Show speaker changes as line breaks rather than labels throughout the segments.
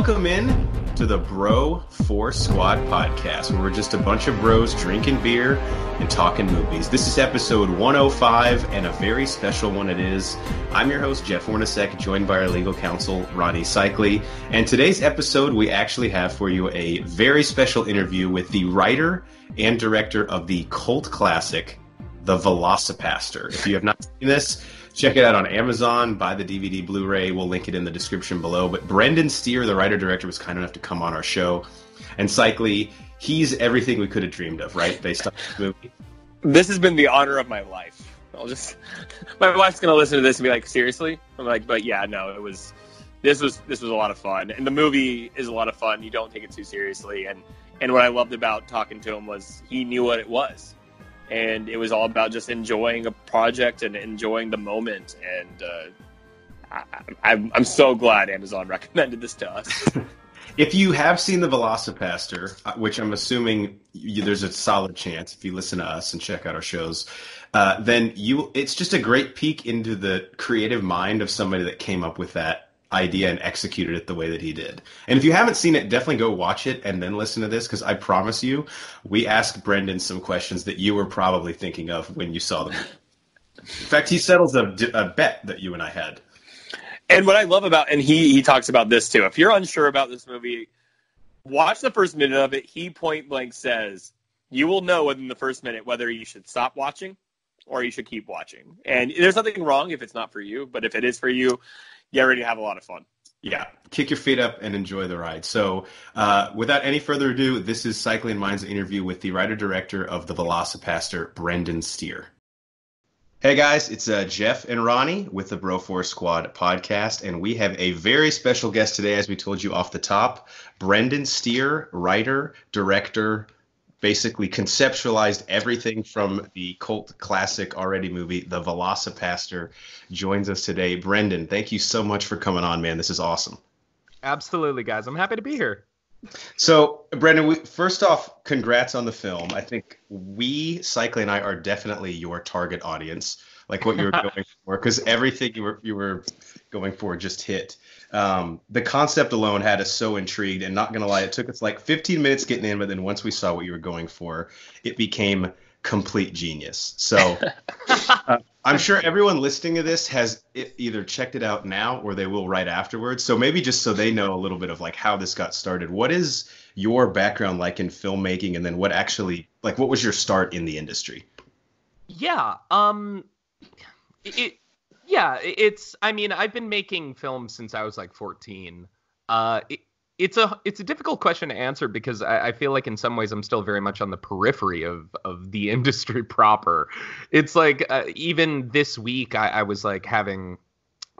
Welcome in to the Bro Force Squad podcast, where we're just a bunch of bros drinking beer and talking movies. This is episode 105, and a very special one it is. I'm your host, Jeff Hornacek, joined by our legal counsel, Ronnie Cycli. And today's episode, we actually have for you a very special interview with the writer and director of the cult classic, The VelociPastor. If you have not seen this, check it out on Amazon, buy the DVD Blu ray. We'll link it in the description below. But Brendan Steere, the writer director, was kind enough to come on our show. And Cycli, he's everything we could have dreamed of, right? Based on this movie.
This has been the honor of my life. I'll just, my wife's gonna listen to this and be like, seriously? I'm like, but yeah, no, it was, this was, this was a lot of fun. And the movie is a lot of fun. You don't take it too seriously. And, and what I loved about talking to him was he knew what it was and it was all about just enjoying a project and enjoying the moment. And uh, I, am so glad Amazon recommended this to us.
if you have seen the VelociPastor, uh, which I'm assuming you, there's a solid chance if you listen to us and check out our shows, uh, then you it's just a great peek into the creative mind of somebody that came up with that idea and executed it the way that he did. And if you haven't seen it, definitely go watch it and then listen to this because I promise you, we asked Brendan some questions that you were probably thinking of when you saw them. In fact, he settles a, a bet that you and I had.
And what I love about, and he he talks about this too. If you're unsure about this movie, watch the first minute of it. He point blank says you will know within the first minute whether you should stop watching or you should keep watching. And there's nothing wrong if it's not for you, but if it is for you, get ready to have a lot of fun.
Yeah, kick your feet up and enjoy the ride. So, uh, without any further ado, this is Cycling Minds interview with the writer director of the VelociPastor, Brendan Steere. Hey guys, it's uh, Jeff and Ronnie with the Bro Force Squad podcast, and we have a very special guest today, as we told you off the top. Brendan Steere, writer, director, basically conceptualized everything from the cult classic already movie, The VelociPastor, joins us today. Brendan, thank you so much for coming on, man. This is awesome.
Absolutely, guys. I'm happy to be here.
So, Brendan, we, first off, congrats on the film. I think we, Cycli and I, are definitely your target audience, like what you were going for, because everything you were you were going for just hit um, the concept alone had us so intrigued. And not gonna lie, it took us like 15 minutes getting in, but then once we saw what you were going for, it became complete genius. So uh, I'm sure everyone listening to this has either checked it out now or they will right afterwards. So maybe just so they know a little bit of like how this got started. What is your background like in filmmaking, and then what actually like what was your start in the industry?
Yeah, um, it yeah, it's. I mean, I've been making films since I was like 14. Uh, it, it's a it's a difficult question to answer because I, I, feel like in some ways I'm still very much on the periphery of of the industry proper. It's like uh, even this week I, I was like having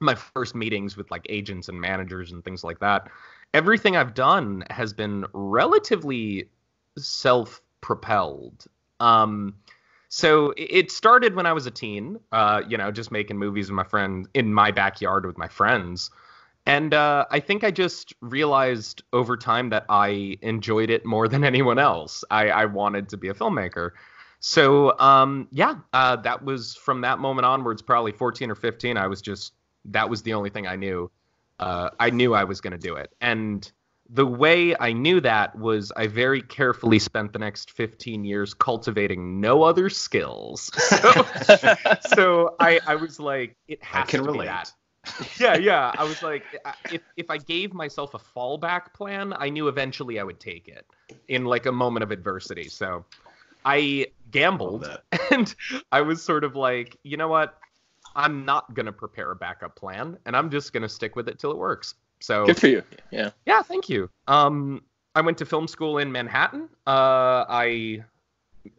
my first meetings with like agents and managers and things like that. Everything I've done has been relatively self propelled. Um, so it started when I was a teen, uh, you know, just making movies with my friend in my backyard with my friends. And uh, I think I just realized over time that I enjoyed it more than anyone else. I, I wanted to be a filmmaker. So um, yeah, uh, that was from that moment onwards, probably 14 or 15. I was just that was the only thing I knew. Uh, I knew I was going to do it, and the way I knew that was I very carefully spent the next 15 years cultivating no other skills. So, so I, I was like, it has I can to relate. be that. yeah, yeah. I was like, if if I gave myself a fallback plan, I knew eventually I would take it in like a moment of adversity. So I gambled, and I was sort of like, you know what? I'm not gonna prepare a backup plan, and I'm just gonna stick with it till it works. So
good for you. Yeah.
Yeah, thank you. Um, I went to film school in Manhattan. Uh, I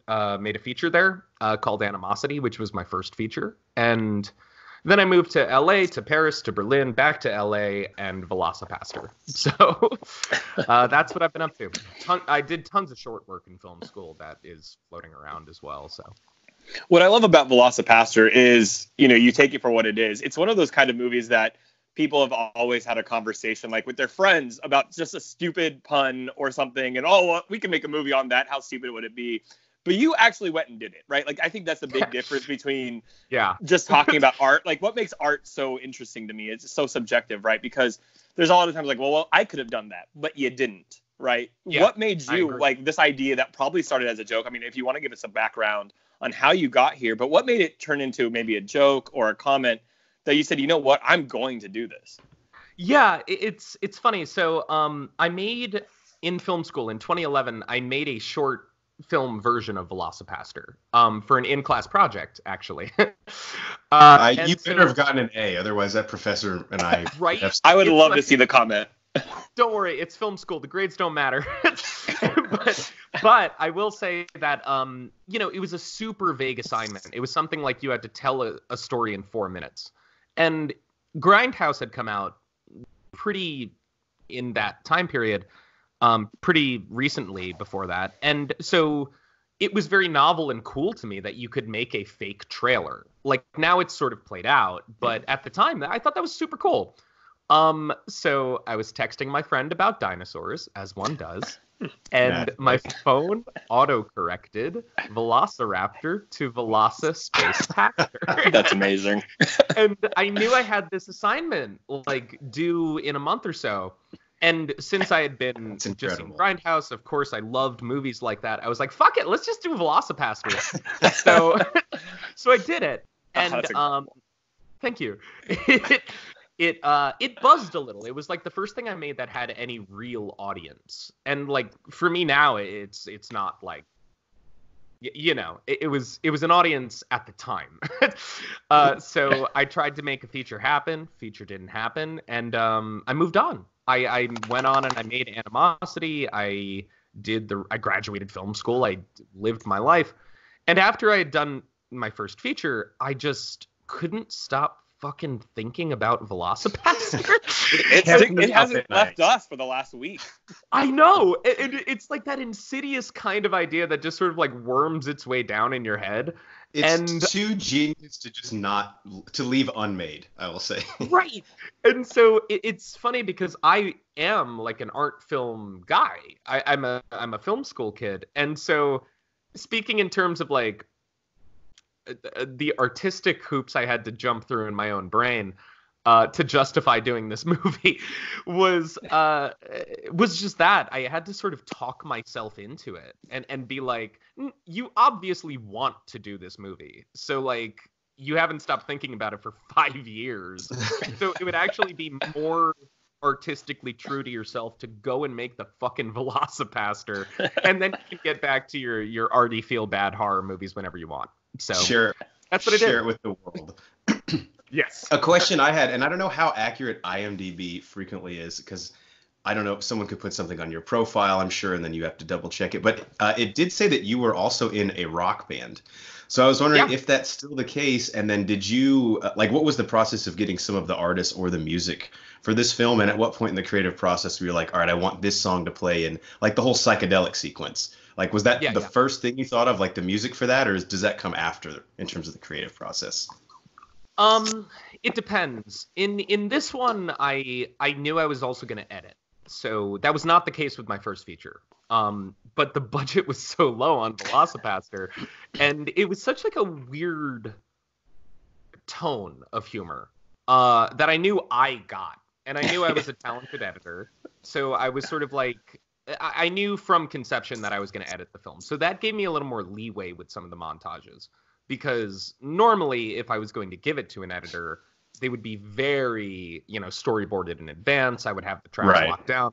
uh, made a feature there uh, called Animosity, which was my first feature, and then I moved to LA, to Paris, to Berlin, back to LA, and VelociPastor. So uh, that's what I've been up to. Ton- I did tons of short work in film school that is floating around as well. So.
What I love about VelociPastor is, you know, you take it for what it is. It's one of those kind of movies that people have always had a conversation like with their friends about just a stupid pun or something and oh we can make a movie on that how stupid would it be but you actually went and did it, right? Like I think that's the big difference between
yeah
just talking about art. Like what makes art so interesting to me? It's so subjective, right? Because there's a lot of times like, well, well I could have done that, but you didn't, right?
Yeah,
what made you like this idea that probably started as a joke? I mean, if you want to give us a background on how you got here, but what made it turn into maybe a joke or a comment that you said, you know what, I'm going to do this.
Yeah, it's it's funny. So um, I made in film school in 2011. I made a short film version of VelociPastor um, for an in-class project, actually. uh,
Uh,
and
you
so-
better have gotten an A, otherwise that professor and I
Right?
have
I would
It's
love to see the comment.
Don't worry, it's film school. The grades don't matter. but, but I will say that um, you know, it was a super vague assignment. It was something like you had to tell a, a story in four minutes, and Grindhouse had come out pretty in that time period, um, pretty recently before that, and so it was very novel and cool to me that you could make a fake trailer. Like now it's sort of played out, but at the time I thought that was super cool. Um, so I was texting my friend about dinosaurs, as one does, and my phone auto corrected Velociraptor to VelociPastor.
That's amazing.
and I knew I had this assignment like due in a month or so. And since I had been
That's
just in. Grindhouse, of course, I loved movies like that. I was like, "Fuck it, let's just do VelociPastor." so, so I did it,
Oh,
and
that's
um, thank you. It it uh it buzzed a little. It was like the first thing I made that had any real audience, and like for me now, it's it's not like you know it, it was it was an audience at the time. Uh, so i tried to make a feature happen. Feature didn't happen. And um, i moved on. I, I went on and i made animosity. I did the i graduated film school. I lived my life. And after i had done my first feature i just couldn't stop fucking thinking about VelociPastor
It's,
Kept
it,
me
hasn't left
night.
us for the last week.
I know. It, it- it's like that insidious kind of idea that just sort of like worms its way down in your head.
It's
And-
too genius to just not to leave unmade. I will say.
Right. And so it, it's funny because I am like an art film guy. I, I'm a I'm a film school kid, and so speaking in terms of like the artistic hoops I had to jump through in my own brain. Uh, to justify doing this movie was uh, was just that I had to sort of talk myself into it and and be like, "Mm, you obviously want to do this movie, so like you haven't stopped thinking about it for five years. so it would actually be more artistically true to yourself to go and make the fucking VelociPastor, and then you can get back to your your arty feel bad horror movies whenever you want. So
share
that's what I did.
share it with the world.
Yes.
A question I had, and I don't know how accurate IMDb frequently is, because I don't know. If someone could put something on your profile, I'm sure, and then you have to double check it. But uh, it did say that you were also in a rock band. So I was wondering
Yeah.
if that's still the case, and then did you uh, like what was the process of getting some of the artists or the music for this film, and at what point in the creative process were you like, all right, I want this song to play in like the whole psychedelic sequence? Like, was that
Yeah,
the
yeah.
first thing you thought of, like the music for that, or is, does that come after in terms of the creative process?
Um, it depends. In in this one, I I knew I was also going to edit, so that was not the case with my first feature. Um, but the budget was so low on VelociPastor, and it was such like a weird tone of humor uh, that I knew I got, and I knew I was a talented editor. So I was sort of like. I I knew from conception that I was going to edit the film, so that gave me a little more leeway with some of the montages because normally if I was going to give it to an editor, they would be very, you know, storyboarded in advance. I would have the tracks
Right.
locked down.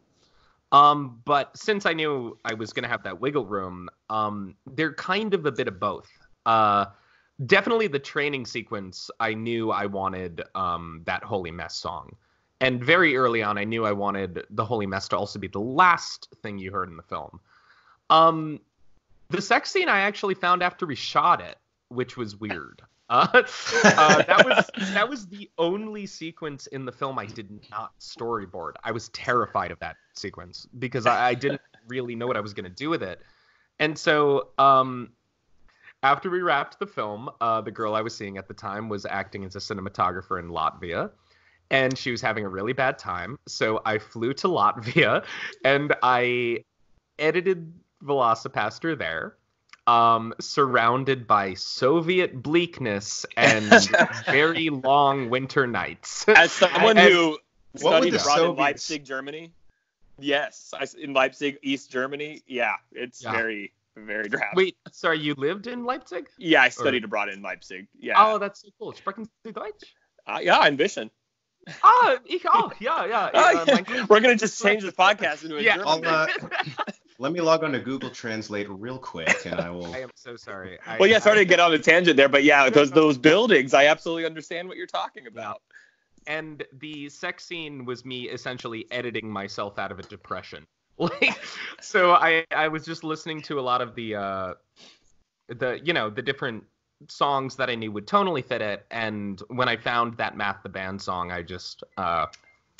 Um, but since I knew I was going to have that wiggle room, um, they're kind of a bit of both. Uh, definitely the training sequence, I knew I wanted um, that Holy Mess song. And very early on, I knew I wanted the Holy Mess to also be the last thing you heard in the film. Um, the sex scene I actually found after we shot it, which was weird. Uh, uh, that was that was the only sequence in the film I did not storyboard. I was terrified of that sequence because I, I didn't really know what I was going to do with it. And so, um, after we wrapped the film, uh, the girl I was seeing at the time was acting as a cinematographer in Latvia, and she was having a really bad time. So I flew to Latvia, and I edited VelociPastor there. um, surrounded by Soviet bleakness and very long winter nights.
As someone
And-
who studied
the
abroad in Leipzig, Germany, yes, I, in Leipzig, East Germany, yeah, it's
Yeah.
very, very drab.
Wait, sorry, you lived in Leipzig?
Yeah, I studied abroad in Leipzig. Yeah.
Oh, that's so cool. Sprechen Sie Deutsch?
Uh, yeah, ein bisschen.
Ah, ich auch. Yeah, yeah.
Oh, yeah. We're gonna just change the podcast into a
Yeah.
German.
Uh, Let me log on to Google Translate real quick, and I will.
I am so sorry. I,
Well, yeah, sorry
I-
to get on a tangent there, but yeah, those those buildings, I absolutely understand what you're talking about.
and the sex scene was me essentially editing myself out of a depression. Like, so I I was just listening to a lot of the uh, the you know the different songs that I knew would tonally fit it, and when I found that Math the Band song, I just uh,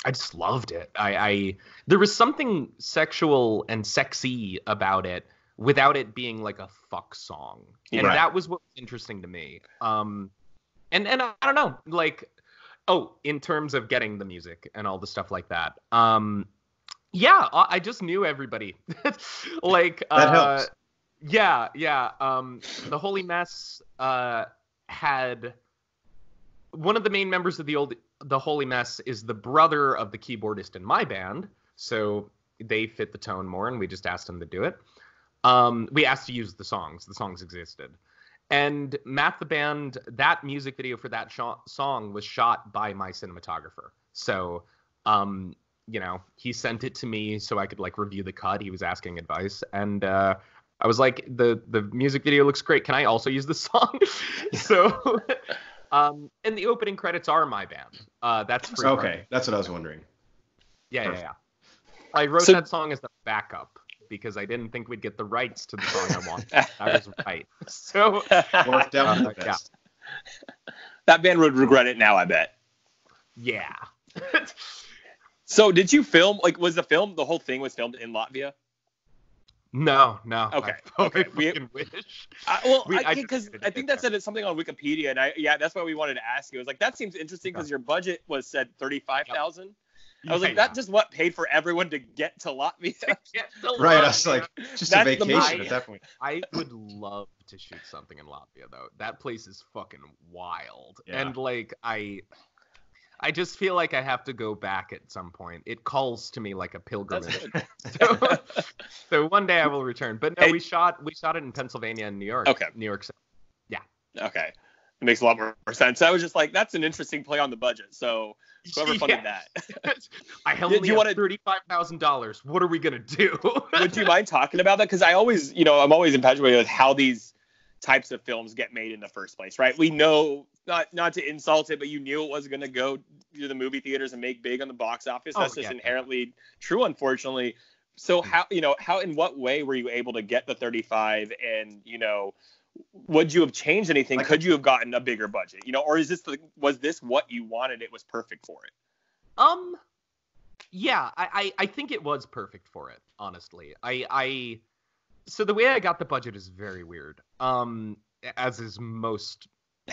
I just loved it. I, I there was something sexual and sexy about it without it being like a fuck song, and
Right.
that was what was interesting to me. Um, and and I don't know, like, oh, in terms of getting the music and all the stuff like that. Um, yeah, I I just knew everybody. like
That
uh,
helps.
Yeah, yeah. Um, the Holy Mess uh, had one of the main members of the old the Holy Mess is the brother of the keyboardist in my band, so they fit the tone more, and we just asked him to do it. Um, we asked to use the songs. The songs existed, and Math the Band. That music video for that sho song was shot by my cinematographer. So, um, you know, he sent it to me so I could like review the cut. He was asking advice, and uh, I was like, the the music video looks great. Can I also use this song? so, um, and the opening credits are my band. Uh, that's free
Okay,
Friday.
that's what I was wondering.
Yeah, yeah,
Perfect.
yeah. I wrote
So-
that song as the backup because I didn't think we'd get the rights to the song I wanted. I was right. So,
Worked out for the
Uh, yeah.
that band would regret it now, I bet.
yeah.
So, did you film? Like, was the film the whole thing was filmed in Latvia?
No, no.
Okay,
I,
okay. We-
fucking wish.
Uh, well,
We- I
because I, think
get
that said something on Wikipedia, and I yeah, that's why we wanted to ask you. I was like, that seems interesting because your budget was said thirty five thousand. I was like,
Yeah,
that just what paid for everyone to get to Latvia.
yeah. The
Right, I was like, just
That's
a vacation
movie.
at that point.
I would love to shoot something in Latvia though. That place is fucking wild.
Yeah.
And like I I just feel like I have to go back at some point. It calls to me like a pilgrimage. so, so one day I will return. But no,
Hey-
we shot we shot it in Pennsylvania and New York.
Okay.
New York City. Yeah.
Okay, it makes a lot more sense. I was just like, that's an interesting play on the budget. So whoever funded
Yeah.
that,
I only
you wanna-
thirty-five thousand dollars. What are we gonna do?
would you mind talking about that? Because I always, you know, I'm always infatuated with how these types of films get made in the first place, right? We know not not to insult it, but you knew it was going to go to the movie theaters and make big on the box office.
Oh,
That's just
yeah.
inherently true, unfortunately. So how you know how in what way were you able to get the 35 and you know would you have changed anything?
Like-
Could you have gotten a bigger budget? You know, or is this the, was this what you wanted? It was perfect for it.
Um, yeah, I, I, I think it was perfect for it. Honestly, I, I, so the way I got the budget is very weird. Um, as is most.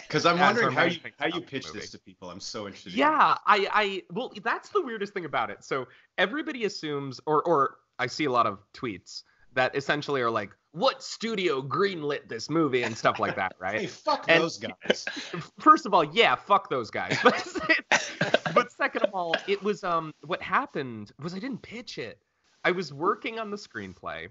Because I'm wondering how you how you pitch
movie.
this to people. I'm so interested. in
Yeah, I, I, well, that's the weirdest thing about it. So everybody assumes, or, or I see a lot of tweets that essentially are like, "What studio greenlit this movie?" and stuff like that, right?
Hey, fuck
And-
those guys.
first of all, yeah, fuck those guys. But, but second of all, it was um what happened was I didn't pitch it. I was working on the screenplay.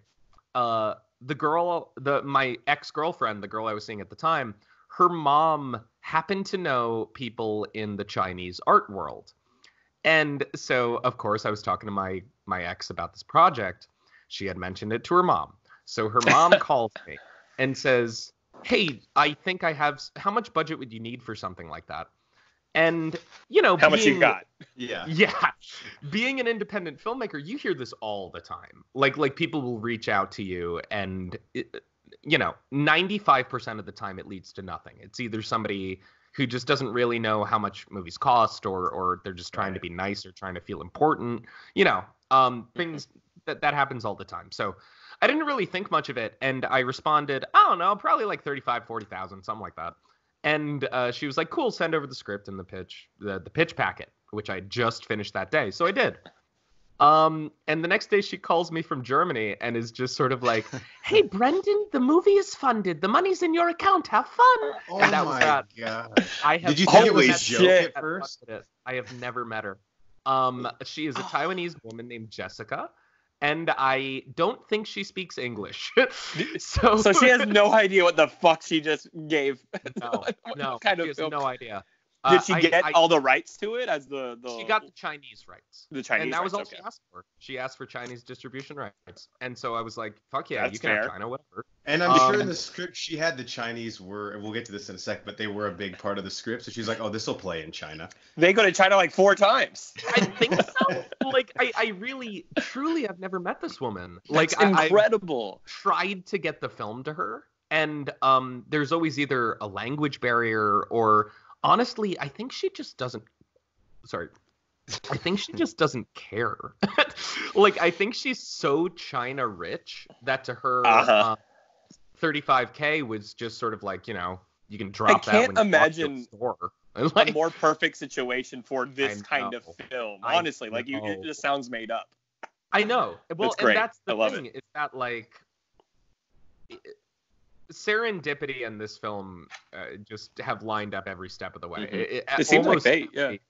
Uh the girl the my ex-girlfriend, the girl I was seeing at the time, her mom happened to know people in the Chinese art world. And so of course I was talking to my my ex about this project. She had mentioned it to her mom. So her mom calls me and says, "Hey, I think I have. How much budget would you need for something like that?" And you know,
How much you
being-
got?
Yeah.
Yeah, being an independent filmmaker, you hear this all the time. Like, like people will reach out to you, and it, you know, ninety-five percent of the time, it leads to nothing. It's either somebody who just doesn't really know how much movies cost, or or they're just trying to be nice or trying to feel important. You know, um, things that that happens all the time. So. I didn't really think much of it, and I responded, I don't know, probably like 35, 40,000, something like that. And uh, she was like, "Cool, send over the script and the pitch, the the pitch packet, which I just finished that day." So I did. Um, and the next day she calls me from Germany and is just sort of like, "Hey, Brendan, the movie is funded. The money's in your account. Have fun."
Oh
And that was
my
that.
god!
I have
Did you think it was a joke at first?
I have never met her. Um, she is a Taiwanese woman named Jessica, and I don't think she speaks English. so,
So she has no idea what the fuck she just gave.
no, no,
kind
she
of
has
film?
no idea.
Did
Uh,
she
I-
get
I-
all the rights to it as the the?
She got the Chinese rights.
the Chinese.
and that was all
rights,
she asked for. She asked for Chinese distribution rights, and so I was like, "Fuck yeah,
That's
you can have. China, whatever."
And I'm sure in
Um,
the script she had the Chinese were, and we'll get to this in a sec, but they were a big part of the script. So she's like, "Oh, this will play in China."
They go to China like four times.
I think so. like, I, I really, truly, have never met this woman. Like,
That's
I, I
incredible.
tried to get the film to her, and um, there's always either a language barrier or, honestly, I think she just doesn't. Sorry. I think she just doesn't care. like I think she's so China rich that to her,
Uh-huh.
uh, 35k was just sort of like you know you can drop that.
can't
when you walk to a
imagine
store.
a more perfect situation for this kind of film.
I
Honestly, like you, it just sounds made up.
I know. Well,
That's
and that's the
I
thing is that like serendipity and this film uh, just have lined up every step of the way.
Mhm.
It,
It seems like fate, yeah.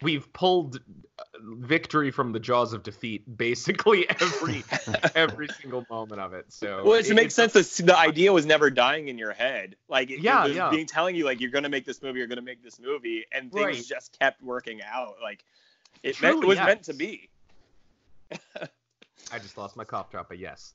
We've pulled uh, victory from the jaws of defeat basically every every single moment of it. So
Well, it
it-
makes sense. The, the idea was never dying in your head. Like, it,
Yeah,
it was
yeah.
being telling you like you're gonna make this movie, you're gonna make this movie, and things
Right.
just kept working out. Like, it, meant, it was
yes.
meant to be.
I just lost my cough drop, but yes.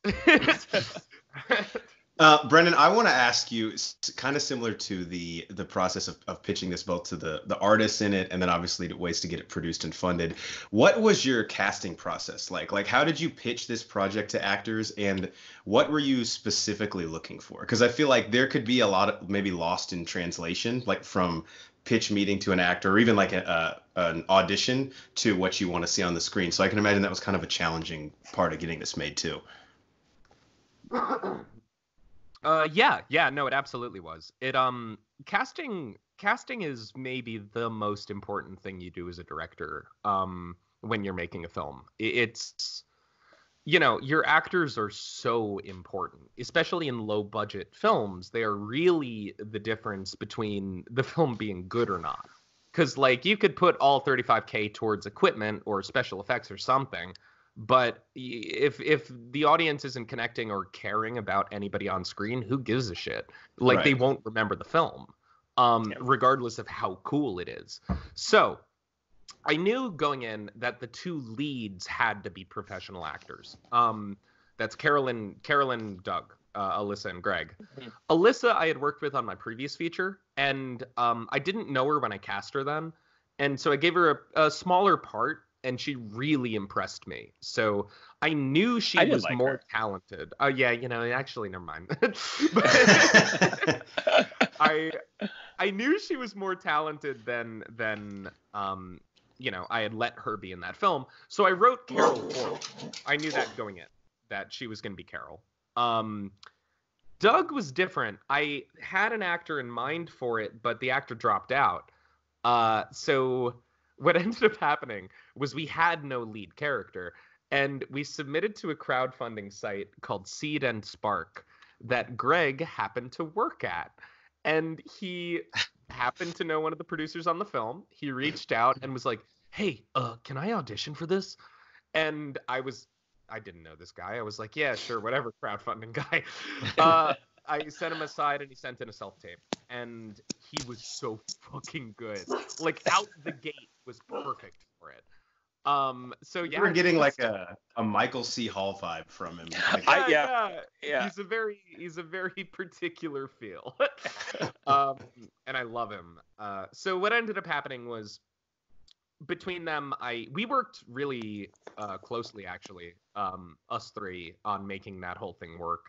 Uh, Brendan, I want to ask you, kind of similar to the the process of, of pitching this both to the the artists in it, and then obviously the ways to get it produced and funded. What was your casting process like? Like, how did you pitch this project to actors, and what were you specifically looking for? Because I feel like there could be a lot of maybe lost in translation, like from pitch meeting to an actor, or even like a, a an audition to what you want to see on the screen. So I can imagine that was kind of a challenging part of getting this made too.
Uh, yeah, yeah, no, it absolutely was. It um, casting casting is maybe the most important thing you do as a director. Um, when you're making a film, it's you know your actors are so important, especially in low budget films. They are really the difference between the film being good or not. Because like you could put all 35k towards equipment or special effects or something, but if if the audience isn't connecting or caring about anybody on screen who gives a shit? Like they won't remember the film um
Yeah.
regardless of how cool it is. So i knew going in that the two leads had to be professional actors. Um that's carolyn carolyn doug uh, alyssa and greg.
Mhm.
alyssa i had worked with on my previous feature and um i didn't know her when i cast her then and so i gave her a, a smaller part and she really impressed me so i knew she
I
was
like
more
her.
talented oh yeah you know actually never mind I I knew she was more talented than than um you know I had let her be in that film. So I wrote Carol for. I knew that going in that she was going to be Carol. Um Doug was different. I had an actor in mind for it, but the actor dropped out. Uh so what ended up happening was we had no lead character and we submitted to a crowdfunding site called Seed and Spark that Greg happened to work at and he happened to know one of the producers on the film. He reached out and was like, "Hey, uh, can I audition for this?" And I was, I didn't know this guy. I was like, "Yeah, sure, whatever, crowdfunding guy." Uh, I sent him aside and he sent in a self tape, and he was so fucking good. Like out the gate was perfect for it. Um, so yeah,
We're getting like a, a Michael C. Hall vibe from him. Like,
I- yeah.
yeah,
yeah.
he's a very he's a very particular feel um and i love him uh so what ended up happening was between them i we worked really uh closely actually um us three on making that whole thing work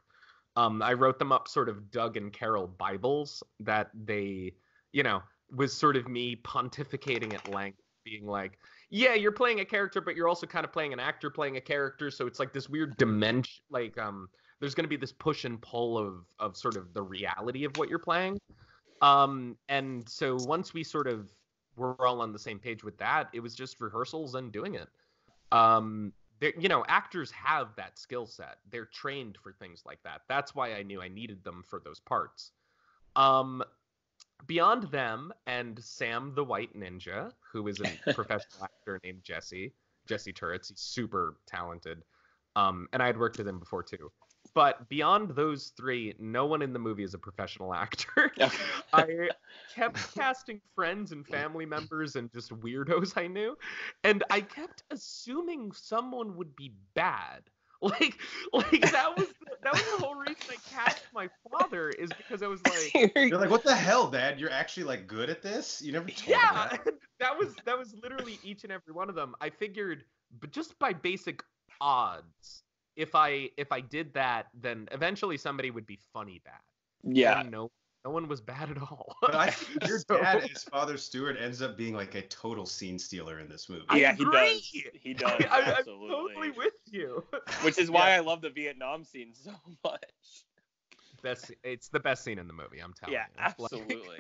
um i wrote them up sort of doug and carol bibles that they you know was sort of me pontificating at length being like yeah you're playing a character but you're also kind of playing an actor playing a character so it's like this weird dimension like um there's going to be this push and pull of of sort of the reality of what you're playing um and so once we sort of were all on the same page with that it was just rehearsals and doing it Um, you know, actors have that skill set. They're trained for things like that. That's why I knew I needed them for those parts. Um, beyond them and Sam the White Ninja, who is a professional actor named Jesse, Jesse Turits. He's super talented. Um, and I had worked with him before too. But beyond those three, no one in the movie is a professional actor. I kept casting friends and family members and just weirdos I knew, and I kept assuming someone would be bad. Like, like that was the, that was the whole reason I cast my father is because I was like,
You're like, what the hell, Dad? You're actually like good at this? You never told me
yeah,
that.
that was that was literally each and every one of them. I figured, but just by basic odds, if I if I did that, then eventually somebody would be funny bad.
yeah.
No, no one was bad at all.
But I, your
So-
dad, as Father Stewart, ends up being like a total scene stealer in this movie.
Yeah, he does. He does.
I, I'm
absolutely.
totally with you.
Which is why
Yeah.
I love the Vietnam scene so much.
Best, it's the best scene in the movie. I'm telling
Yeah,
you. Like-
absolutely.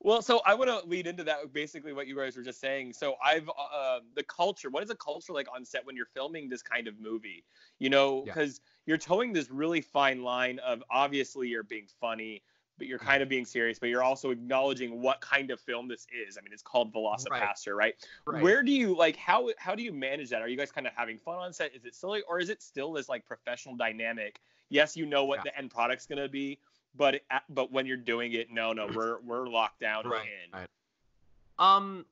well, so I want to lead into that. Basically, what you guys were just saying. So I've uh, the culture. What is a culture like on set when you're filming this kind of movie? You know,
Yeah.
because you're towing this really fine line of obviously you're being funny, but you're kind of being serious, but you're also acknowledging what kind of film this is. I mean, it's called VelociPastor, right?
Right.
Where do you like how how do you manage that? Are you guys kind of having fun on set? Is it silly or is it still this like professional dynamic? Yes, you know what
Yeah.
the end product's gonna be, but it, but when you're doing it, no, no, we're we're locked down,
Right,
in.
right. Um,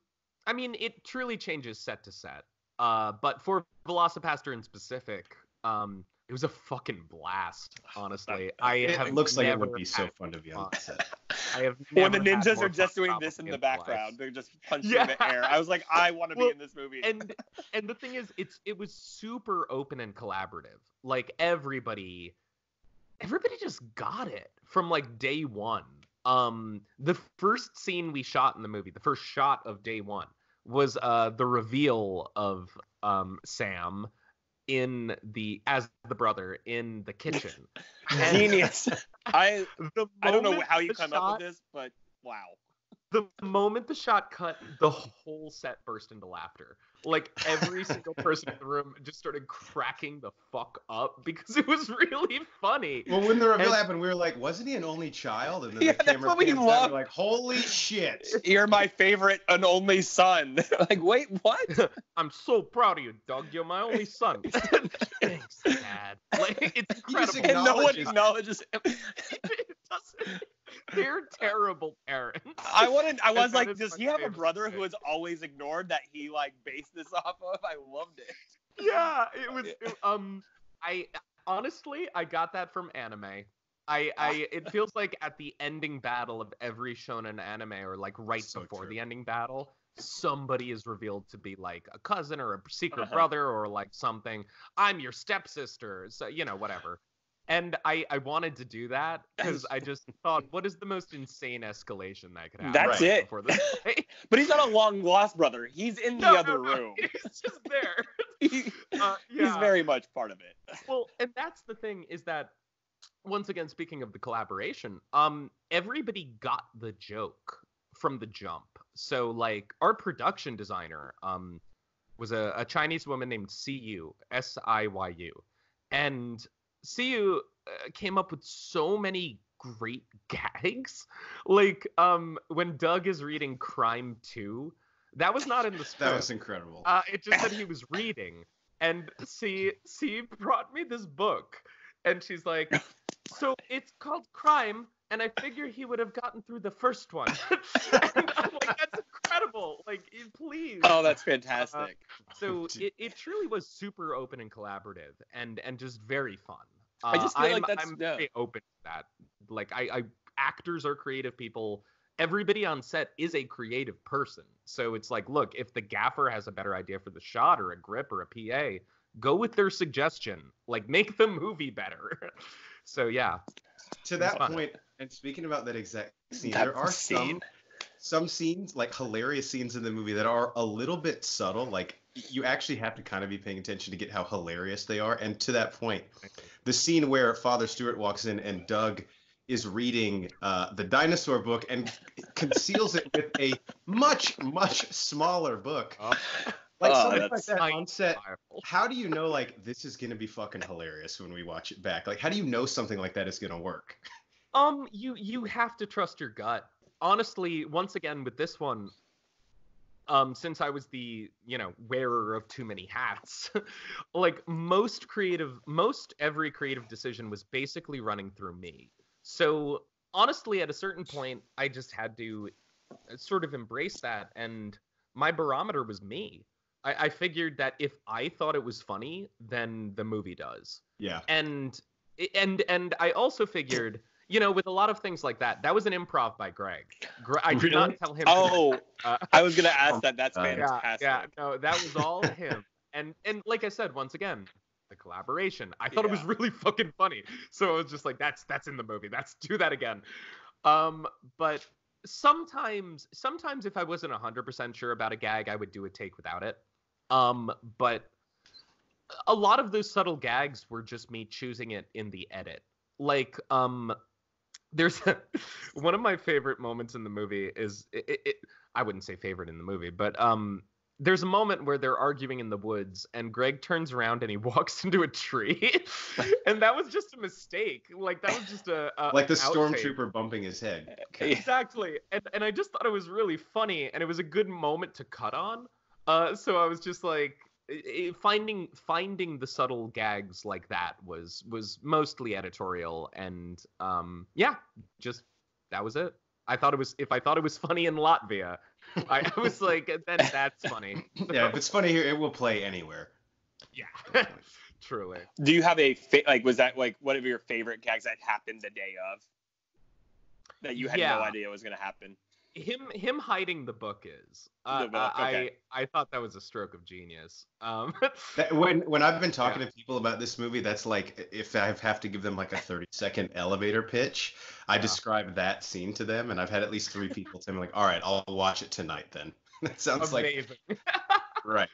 I mean, it truly changes set to set. Uh, but for VelociPastor in specific, um, it was a fucking blast. Honestly, I
It
have
looks like it would be so fun to be on set.
I have
When the ninjas are just doing this in the
in my life.
background, they're just punching
Yeah.
in the air. I was like, I want to
Well,
be in this movie.
and and the thing is it's it was super open and collaborative like everybody everybody just got it from like day one um the first scene we shot in the movie the first shot of day one was uh the reveal of um sam in the as the brother in the kitchen
Genius. I
the
I don't know how you come
shot-
up with this, but wow.
The moment the shot cut, the whole set burst into laughter. Like every single person in the room just started cracking the fuck up because it was really funny.
Well, when the reveal
And-
happened, we were like, wasn't he an only child? And then
Yeah,
the
that's
camera
what we
pans out,
love.
like, holy shit.
You're my favorite and only son. like, wait, what?
I'm so proud of you, Doug. You're my only son. Thanks, Dad. Like it's incredible.
And no one
Acknowledges-
acknowledges him.
It doesn't- They're terrible parents.
I wanted. I was like, does he have a brother
thing.
who is always ignored that he like based this off of? I loved it.
yeah, it was. it- um, I honestly, I got that from anime. I, I, it feels like at the ending battle of every shonen anime, or like right
So
before
true.
the ending battle, somebody is revealed to be like a cousin or a secret
Uh-huh.
brother or like something. I'm your stepsister, so you know whatever. And I, I wanted to do that because I just thought, what is the most insane escalation that could happen?
That's
Right.
it.
Before this?
But he's not a long lost brother. He's in the
No,
other
no, no,
room.
He's just there.
He-
Uh,
He's very much part of it.
well and that's the thing is that once again speaking of the collaboration um everybody got the joke from the jump so like our production designer um was a, a chinese woman named siyu s-i-y-u and siyu uh, came up with so many great gags like um when doug is reading crime 2 that was not in the script
That was incredible.
uh, it just said he was reading, and she she brought me this book, and she's like, "So it's called Crime, and I figure he would have gotten through the first one." and I'm like, "That's incredible! Like, eh, please."
Oh, that's fantastic.
so it, it truly was super open and collaborative, and and just very fun. Uh,
I just feel
I'm,
like that's-
I'm
yeah.
very open to that. Like, I, I actors are creative people. Everybody on set is a creative person. So it's like, look, if the gaffer has a better idea for the shot or a grip or a PA, go with their suggestion. Like, make the movie better. so yeah,
to that
fun.
point, and speaking about that exact scene,
That
there are
scene.
some some scenes, like hilarious scenes in the movie that are a little bit subtle. Like you actually have to kind of be paying attention to get how hilarious they are. And to that point, the scene where Father Stewart walks in and Doug is reading uh, the dinosaur book and conceals it with a much much smaller book. Like
Oh,
something like that on set. How do you know like this is gonna be fucking hilarious when we watch it back? Like, how do you know something like that is gonna work?
Um, you you have to trust your gut. Honestly, once again with this one, um, since I was the you know wearer of too many hats, like most creative, most every creative decision was basically running through me. So honestly, at a certain point, I just had to uh, sort of embrace that, and my barometer was me. I, I figured that if I thought it was funny, then the movie does
Yeah.
and and and I also figured, you know, with a lot of things like that, that was an improv by Greg. Gre- I did
Really?
not tell him.
Oh,
uh,
I was gonna ask that. That's
Uh,
yeah,
fantastic.
yeah, no, that was all him. And and like I said, once again, the collaboration. I thought it was really fucking funny. So I was just like, that's that's in the movie. That's do that again. Um, but sometimes sometimes if I wasn't hundred percent sure about a gag, I would do a take without it. Um, but a lot of those subtle gags were just me choosing it in the edit. Like, um, there's one of my favorite moments in the movie is it, it, it, I wouldn't say favorite in the movie, but um, there's a moment where they're arguing in the woods, and Greg turns around and he walks into a tree, and that was just a mistake. Like that was just a, a
Like the stormtrooper bumping his head.
Exactly, and and I just thought it was really funny, and it was a good moment to cut on. Uh, so I was just like, finding finding the subtle gags like that was was mostly editorial, and um, yeah, just that was it. I thought it was if I thought it was funny in Latvia, I, I was like, then that's funny.
Yeah, if it's funny here, it will play anywhere.
yeah, truly.
Do you have a fa- like? Was that like one of your favorite gags that happened the day of? That you had
Yeah.
no idea was gonna happen.
Him him hiding the book is uh,
The book, okay.
I I thought that was a stroke of genius. Um,
That, when when I've been talking to people about this movie, that's like if I have to give them like a 30 second elevator pitch, I
Yeah.
describe that scene to them, and I've had at least three people tell me like, "All right, I'll watch it tonight." Then that sounds like right.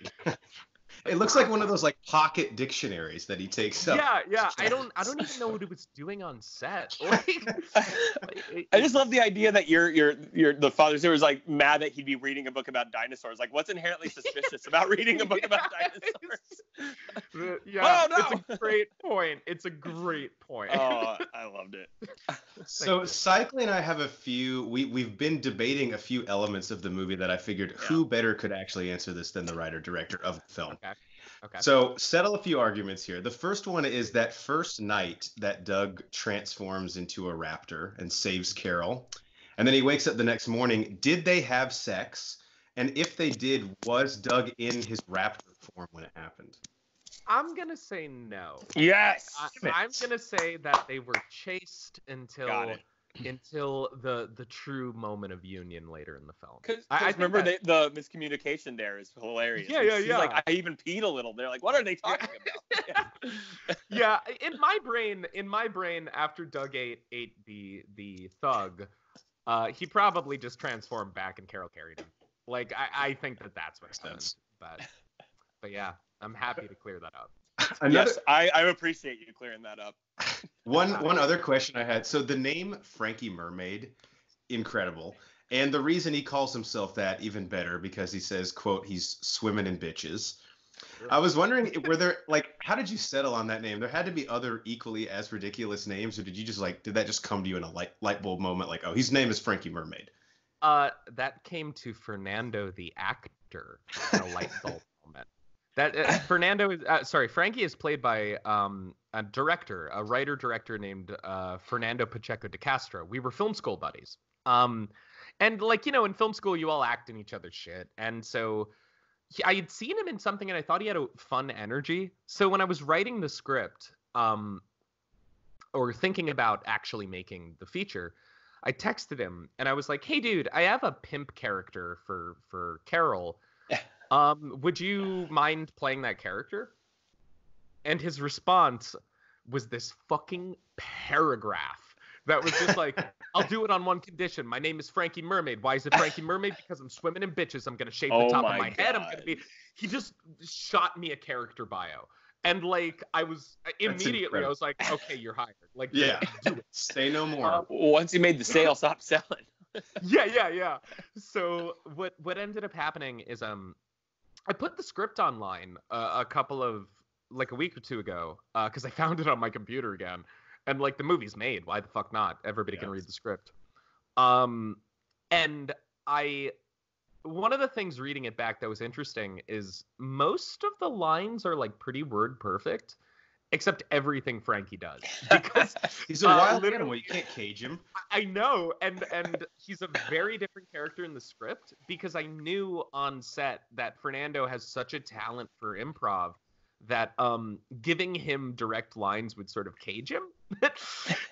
It looks like one of those like pocket dictionaries that he takes up.
yeah, yeah. I don't I don't even know what it was doing on set. Like, it-
I just love the idea that your your your the father there was like mad that he'd be reading a book about dinosaurs. Like, what's inherently suspicious about reading a book about dinosaurs?
Yeah,
Oh, no!
it's a great point. It's a great point.
oh, I loved it.
So Cycli and I have a few. We we've been debating a few elements of the movie that I figured who better could actually answer this than the writer director of the film.
okay. Okay.
So settle a few arguments here. The first one is that first night that Doug transforms into a raptor and saves Carol, and then he wakes up the next morning. Did they have sex? And if they did, was Doug in his raptor form when it happened?
I'm gonna say no.
Yes.
I, I'm gonna say that they were chased
Got
until
it.
Until the the true moment of union later in the film.
Because
I- I
remember
that-
the, the miscommunication there is hilarious.
Yeah, yeah,
She's
yeah.
like, I even peed a little. They're like, what are they talking about? Yeah.
yeah, in my brain, in my brain, after Doug ate ate the the thug, uh, he probably just transformed back and Carol carried him. Like I, I think that that's what
Makes
happened. But but yeah, I'm happy to clear that up.
Another
yes, I, I appreciate you clearing that up.
one one other question I had. So the name Frankie Mermaid, incredible. And the reason he calls himself that even better because he says, "quote He's swimming in bitches." I was wondering, were there like, how did you settle on that name? There had to be other equally as ridiculous names, or did you just like, did that just come to you in a light light bulb moment? Like, oh, his name is Frankie Mermaid.
Uh, that came to Fernando the actor in a light bulb moment. That uh, Fernando is uh, sorry, Frankie is played by um, a director, a writer director named uh, Fernando Pacheco de Castro. We were film school buddies. Um, and like you know, in film school, you all act in each other's shit, and so he, I had seen him in something, and I thought he had a fun energy. So when I was writing the script, um, or thinking about actually making the feature, I texted him and I was like, "Hey, dude, I have a pimp character for for Carol. Um, would you mind playing that character?" And his response was this fucking paragraph that was just like, "I'll do it on one condition. My name is Frankie Mermaid. Why is it Frankie Mermaid? Because I'm swimming in bitches. I'm gonna shave the
Oh
top
my
of my head. I'm gonna be." He just shot me a character bio. And like I was immediately, I was like, "Okay, you're hired." Like,
Yeah.
do it.
Say no more.
Um,
Once you made the sale, stop selling.
yeah, yeah, yeah. So what what ended up happening is um I put the script online uh, a couple of like a week or two ago because I found it on my computer again, and like the movie's made. Why the fuck not? Everybody can read the script. Um, and I one of the things reading it back that was interesting is most of the lines are like pretty word perfect, except everything Frankie does because
He's a
Uh,
wild
literally-
animal. You can't cage him.
I know, and and he's a very different character in the script because I knew on set that Fernando has such a talent for improv that um giving him direct lines would sort of cage him.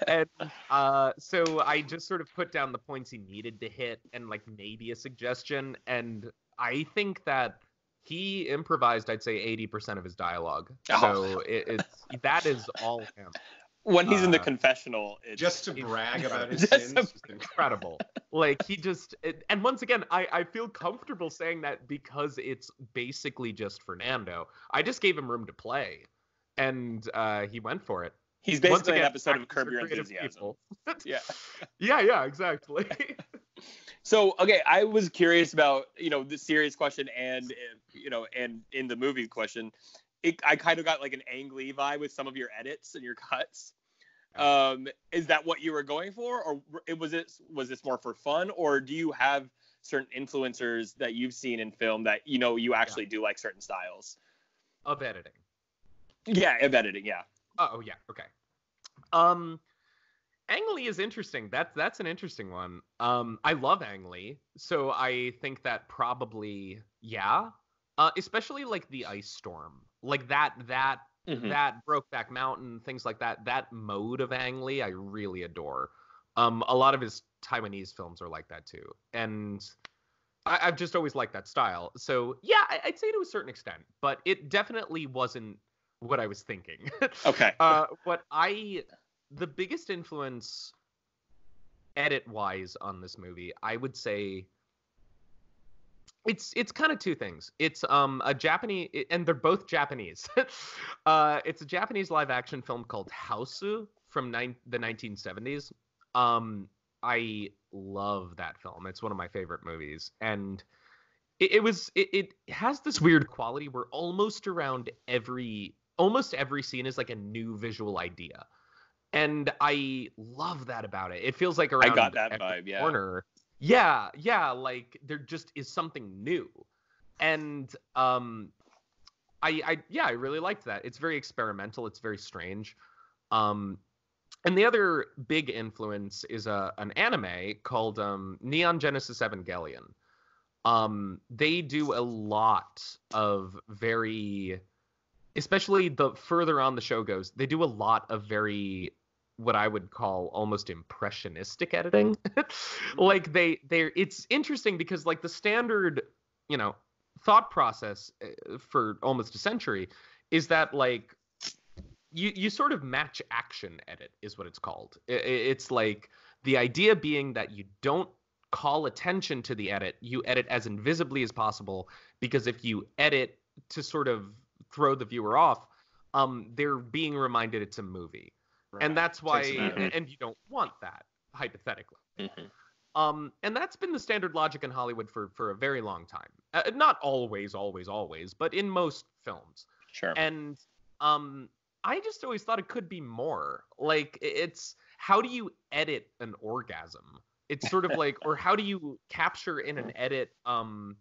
and uh so I just sort of put down the points he needed to hit and like maybe a suggestion and I think that he improvised I'd say 80% of his dialogue.
Oh.
So it, it's that is all him.
When he's in the
Uh,
confessional, it's,
Just to
It's-
brag about his
Just
sins.
to-
just
incredible. like he just it, and once again, I I feel comfortable saying that because it's basically just Fernando. I just gave him room to play, and uh, he went for it.
he's
Once
basically an episode of Curb Your Enthusiasm.
people.
Yeah.
yeah, yeah, exactly.
So okay, I was curious about you know the serious question and uh, you know and in the movie question, it, I kind of got like an Ang Lee vibe with some of your edits and your cuts. Um, is that what you were going for, or it was it was this more for fun, or do you have certain influencers that you've seen in film that you know you actually do like certain styles?
of editing.
Yeah, of editing. Yeah.
Oh, oh, yeah, okay. Um, Ang Lee is interesting. That's that's an interesting one. Um, I love Ang Lee, so I think that probably yeah. Uh, especially like the ice storm, like that that
Mhm.
that Brokeback Mountain, things like that. That mode of Ang Lee, I really adore. Um, a lot of his Taiwanese films are like that too, and I, I've just always liked that style. So yeah, I, I'd say to a certain extent, but it definitely wasn't what I was thinking.
Okay.
uh, what I, the biggest influence, edit wise, on this movie, I would say. It's it's kind of two things. It's um a Japanese and they're both Japanese. uh, it's a Japanese live action film called Hausu from nine, the 1970s. Um, I love that film. It's one of my favorite movies, and it, it was it, it has this weird quality where almost around every almost every scene is like a new visual idea, and I love that about it. It feels like around
got that vibe, yeah.
corner. Yeah, yeah, like there just is something new, and um, I I yeah I really liked that. It's very experimental. It's very strange. Um, and the other big influence is a an anime called um, Neon Genesis Evangelion. Um, they do a lot of very, especially the further on the show goes, they do a lot of very what I would call almost impressionistic editing. like they they're it's interesting because like the standard, you know, thought process uh, for almost a century is that like you you sort of match action edit is what it's called. It's like the idea being that you don't call attention to the edit, you edit as invisibly as possible because if you edit to sort of throw the viewer off, um, they're being reminded it's a movie, and that's why,
Takes them
and, and you don't want that hypothetically.
Mhm.
Um, and that's been the standard logic in Hollywood for for a very long time. Uh, not always, always, always, but in most films.
Sure.
And um, I just always thought it could be more. Like it's how do you edit an orgasm? It's sort of like, or how do you capture in an edit um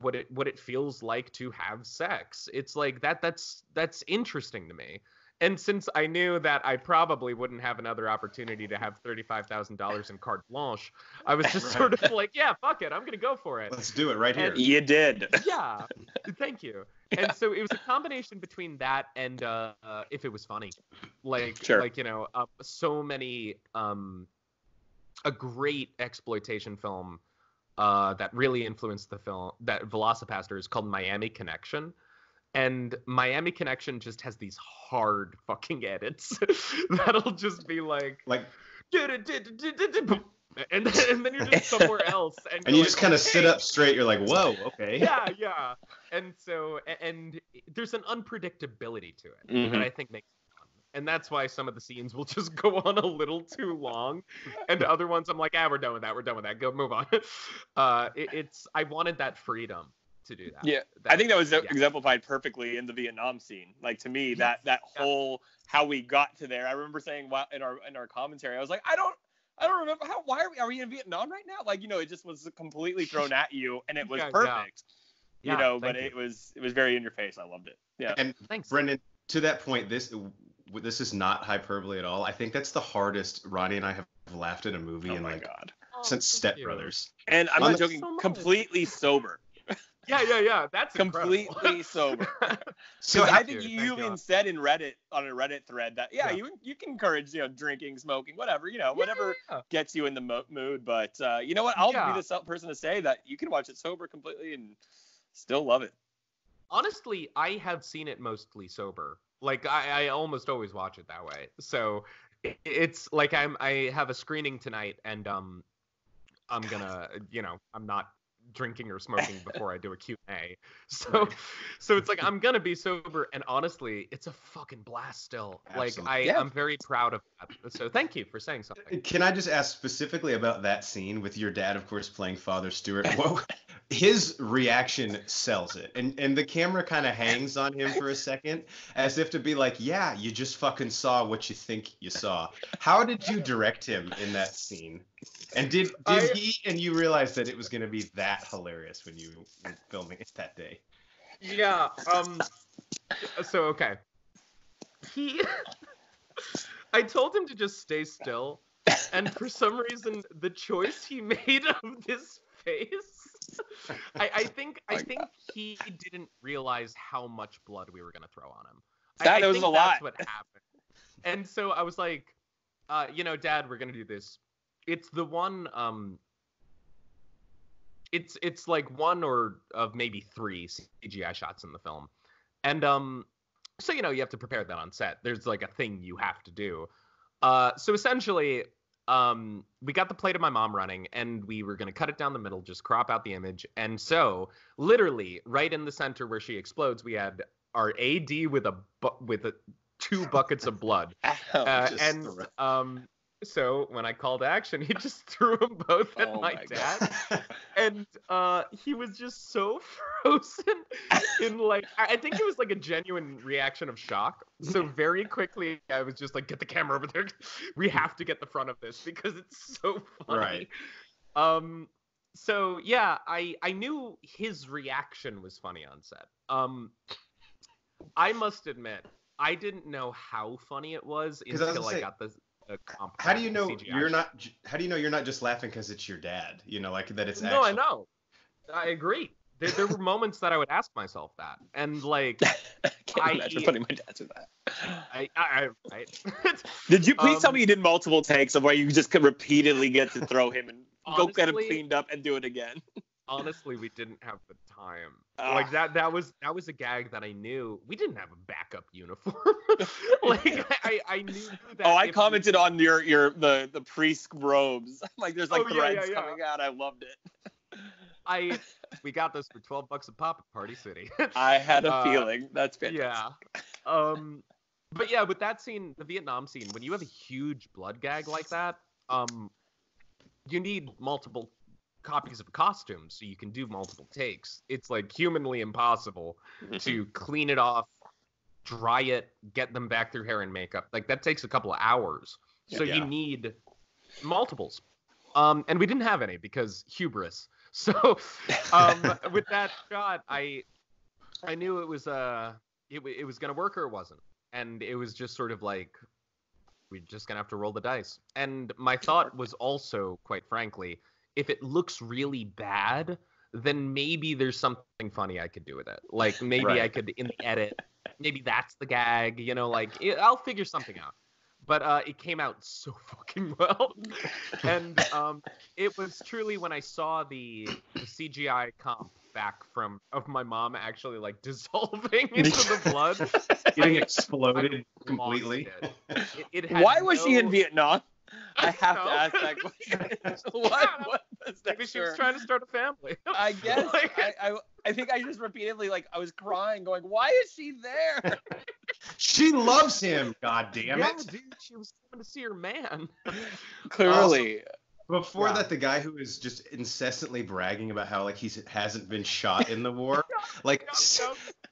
what it what it feels like to have sex? It's like that. That's that's interesting to me. And since I knew that I probably wouldn't have another opportunity to have thirty-five thousand dollars in carte blanche, I was just sort of like, yeah, fuck it, I'm gonna go for it.
Let's do it right here.
And-
you did.
yeah. Thank you. And so it was a combination between that and uh, uh if it was funny. Like
Sure.
like you know uh, so many um a great exploitation film uh that really influenced the film that VelociPastor is called miami connection and miami connection just has these hard fucking edits that'll just be like
Like,
and then, and then you're just somewhere else and,
and
you're like,
just kind of sit up straight. You're like, whoa, okay.
yeah, yeah. And so, and there's an unpredictability to it
Mhm.
that I think makes it fun. And that's why some of the scenes will just go on a little too long, and other ones I'm like, ah, we're done with that. We're done with that. Go move on. Uh, it, it's I wanted that freedom to do that.
Yeah,
That-
I think that was
yeah.
exemplified perfectly in the Vietnam scene. Like to me, that that
Yeah.
whole how we got to there. I remember saying while in our in our commentary, I was like, I don't. I don't remember how. Why are we? Are we in Vietnam right now? Like you know, it just was completely thrown at you, and it was
Yeah, yeah.
perfect.
Yeah,
you know, but
you.
it was it was very in your face. I loved it. Yeah.
And
Thanks.
Brendan, to that point, this this is not hyperbole at all. I think that's the hardest Ronnie and I have laughed at a movie
Oh
in
my
like
god.
Oh,
since
thank
Step. Brothers.
And I'm not joking.
So
completely sober.
Yeah, yeah, yeah. That's
completely sober.
So
I think
you,
you even
you.
said in Reddit on a Reddit thread that yeah,
Yeah.
you you can encourage you know drinking, smoking, whatever you know, whatever
Yeah.
gets you in the mo- mood. But uh, you know what? I'll
Yeah.
be the person to say that you can watch it sober completely and still love it.
Honestly, I have seen it mostly sober. Like I, I almost always watch it that way. So it's like I'm I have a screening tonight and um I'm gonna you know, I'm not drinking or smoking before I do a Q&A. So so it's like I'm gonna be sober and honestly, it's a fucking blast still. Like I
Yeah.
I'm very proud of that. So thank you for saying something.
Can I just ask specifically about that scene with your dad, of course, playing Father Stewart? What his reaction sells it, and and the camera kind of hangs on him for a second, as if to be like, "Yeah, you just fucking saw what you think you saw." How did you direct him in that scene? And did did
I-
he and you realize that it was going to be that hilarious when you were filming it that day?
Yeah. Um. So okay. He. I told him to just stay still, and for some reason, the choice he made of this face. I, I think I think he didn't realize how much blood we were gonna throw on him. I-
That
I
was
think
a
that's
lot.
what happened. And so I was like, uh, you know, Dad, we're gonna do this. It's the one um it's it's like one or of maybe three CGI shots in the film. And um so you know you have to prepare that on set. There's like a thing you have to do. Uh so essentially um we got the plate of my mom running and we were going to cut it down the middle just crop out the image. And so literally right in the center where she explodes we had our AD with a bu- with a two buckets of blood. Uh, and um so when I called action he just threw them both at
Oh
my,
my
dad and uh he was just so frozen in like I I think it was like a genuine reaction of shock. So very quickly I was just like, get the camera over there. We have to get the front of this because it's so funny.
Right.
Um so yeah, I I knew his reaction was funny on set. Um I must admit, I didn't know how funny it was
I
until
gonna
I
say,
got the.
How do you know
CGI
you're
shot.
not? How do you know you're not just laughing because it's your dad? You know, like that it's
no, I know. I agree. There, there were moments that I would ask myself that, and like,
I can't
I-
imagine putting my dad through that.
I, I, I, I
Did you please tell
Um,
me you did multiple takes of where you just could repeatedly get to throw him and go get him cleaned up and do it again?
honestly, we didn't have the time. Like that, that was that was a gag that I knew we didn't have a backup uniform. like I, I knew that.
Oh, I
if we-
commented on your your the the priest robes. like there's like
Oh, yeah,
threads
yeah, yeah.
coming out. I loved it.
I, we got this for twelve bucks a pop at Party City.
I had a
Uh,
feeling. That's fantastic.
Yeah. Um, but yeah, with that scene, the Vietnam scene, when you have a huge blood gag like that, um, you need multiple copies of costumes so you can do multiple takes. It's like humanly impossible to clean it off, dry it, get them back through hair and makeup. Like that takes a couple of hours. So
Yeah.
you need multiples. Um, and we didn't have any because hubris. So um, with that shot, I I knew it was uh it, it was gonna work or it wasn't, and it was just sort of like we're just gonna have to roll the dice. And my thought was also, quite frankly, if it looks really bad, then maybe there's something funny I could do with it. Like maybe I could in the edit, maybe that's the gag. You know, like it, I'll figure something out. But uh, it came out so fucking well, and um, it was truly when I saw the, the CGI comp back from of my mom actually like dissolving into the blood.
getting
I-
exploded
I
completely.
lost It, it had
Why was she in Vietnam? I have to ask that question. what? What was that?
Maybe she was trying to start a family.
I guess.
Like-
I, I I think I just repeatedly like I was crying, going, "Why is she there?"
She loves him. God damn
yeah,
it.
dude, she was coming to see her man.
Clearly,
Before
Yeah.
that, the guy who is just incessantly bragging about how like he hasn't been shot in the war, like, s-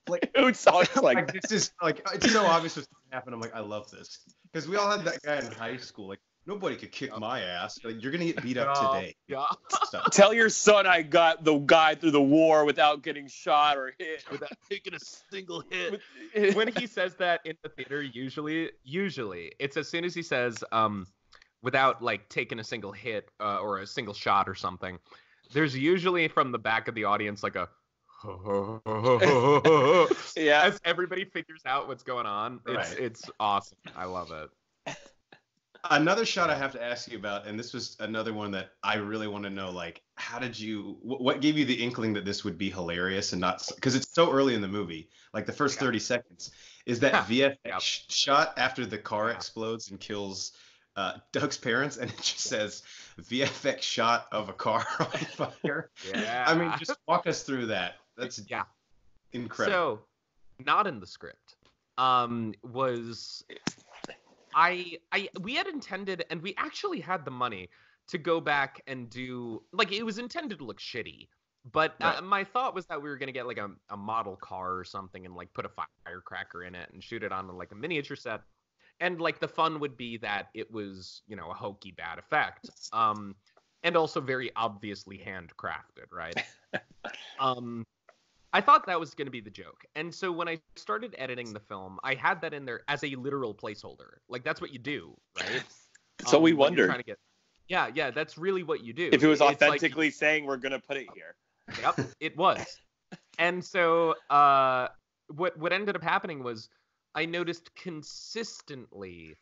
like,
Who talks like
like this is like it's so obvious what's gonna happen. I'm like, I love this because we all had that guy in high school. Like nobody could kick my ass. Like you're gonna get beat up
Oh,
today.
Yeah.
Tell your son I got the guy through the war without getting shot or hit.
Without taking a single hit. When he says that in the theater, usually, usually it's as soon as he says, um, without like taking a single hit uh, or a single shot or something. There's usually from the back of the audience like a.
yeah.
As everybody figures out what's going on, it's
Right.
it's awesome. I love it.
Another shot I have to ask you about, and this was another one that I really want to know. Like, how did you? What gave you the inkling that this would be hilarious and not? Because it's so early in the movie, like the first
Yeah.
thirty seconds, is that VFX shot after the car
Yeah.
explodes and kills uh, Doug's parents, and it just says VFX shot of a car on fire.
Yeah.
I mean, just walk us through that. That's
yeah.
incredible.
So, not in the script. Um, was I I we had intended and we actually had the money to go back and do like it was intended to look shitty. But uh,
Right.
my thought was that we were gonna get like a, a model car or something and like put a firecracker in it and shoot it on like a miniature set. And like the fun would be that it was, you know, a hokey bad effect. Um and also very obviously handcrafted, right? um I thought that was going to be the joke. And so when I started editing the film, I had that in there as a literal placeholder. Like that's what you do, right?
So
Um,
we wonder.
trying to get- Yeah, yeah, that's really what you do.
if it was
It's like-
authentically saying we're gonna put it here.
Yep, it was. And so uh what what ended up happening was I noticed consistently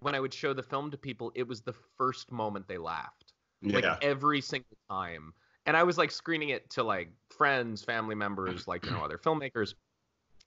when I would show the film to people, it was the first moment they laughed.
Yeah.
Like every single time. And I was like screening it to like friends, family members, like you know, other filmmakers.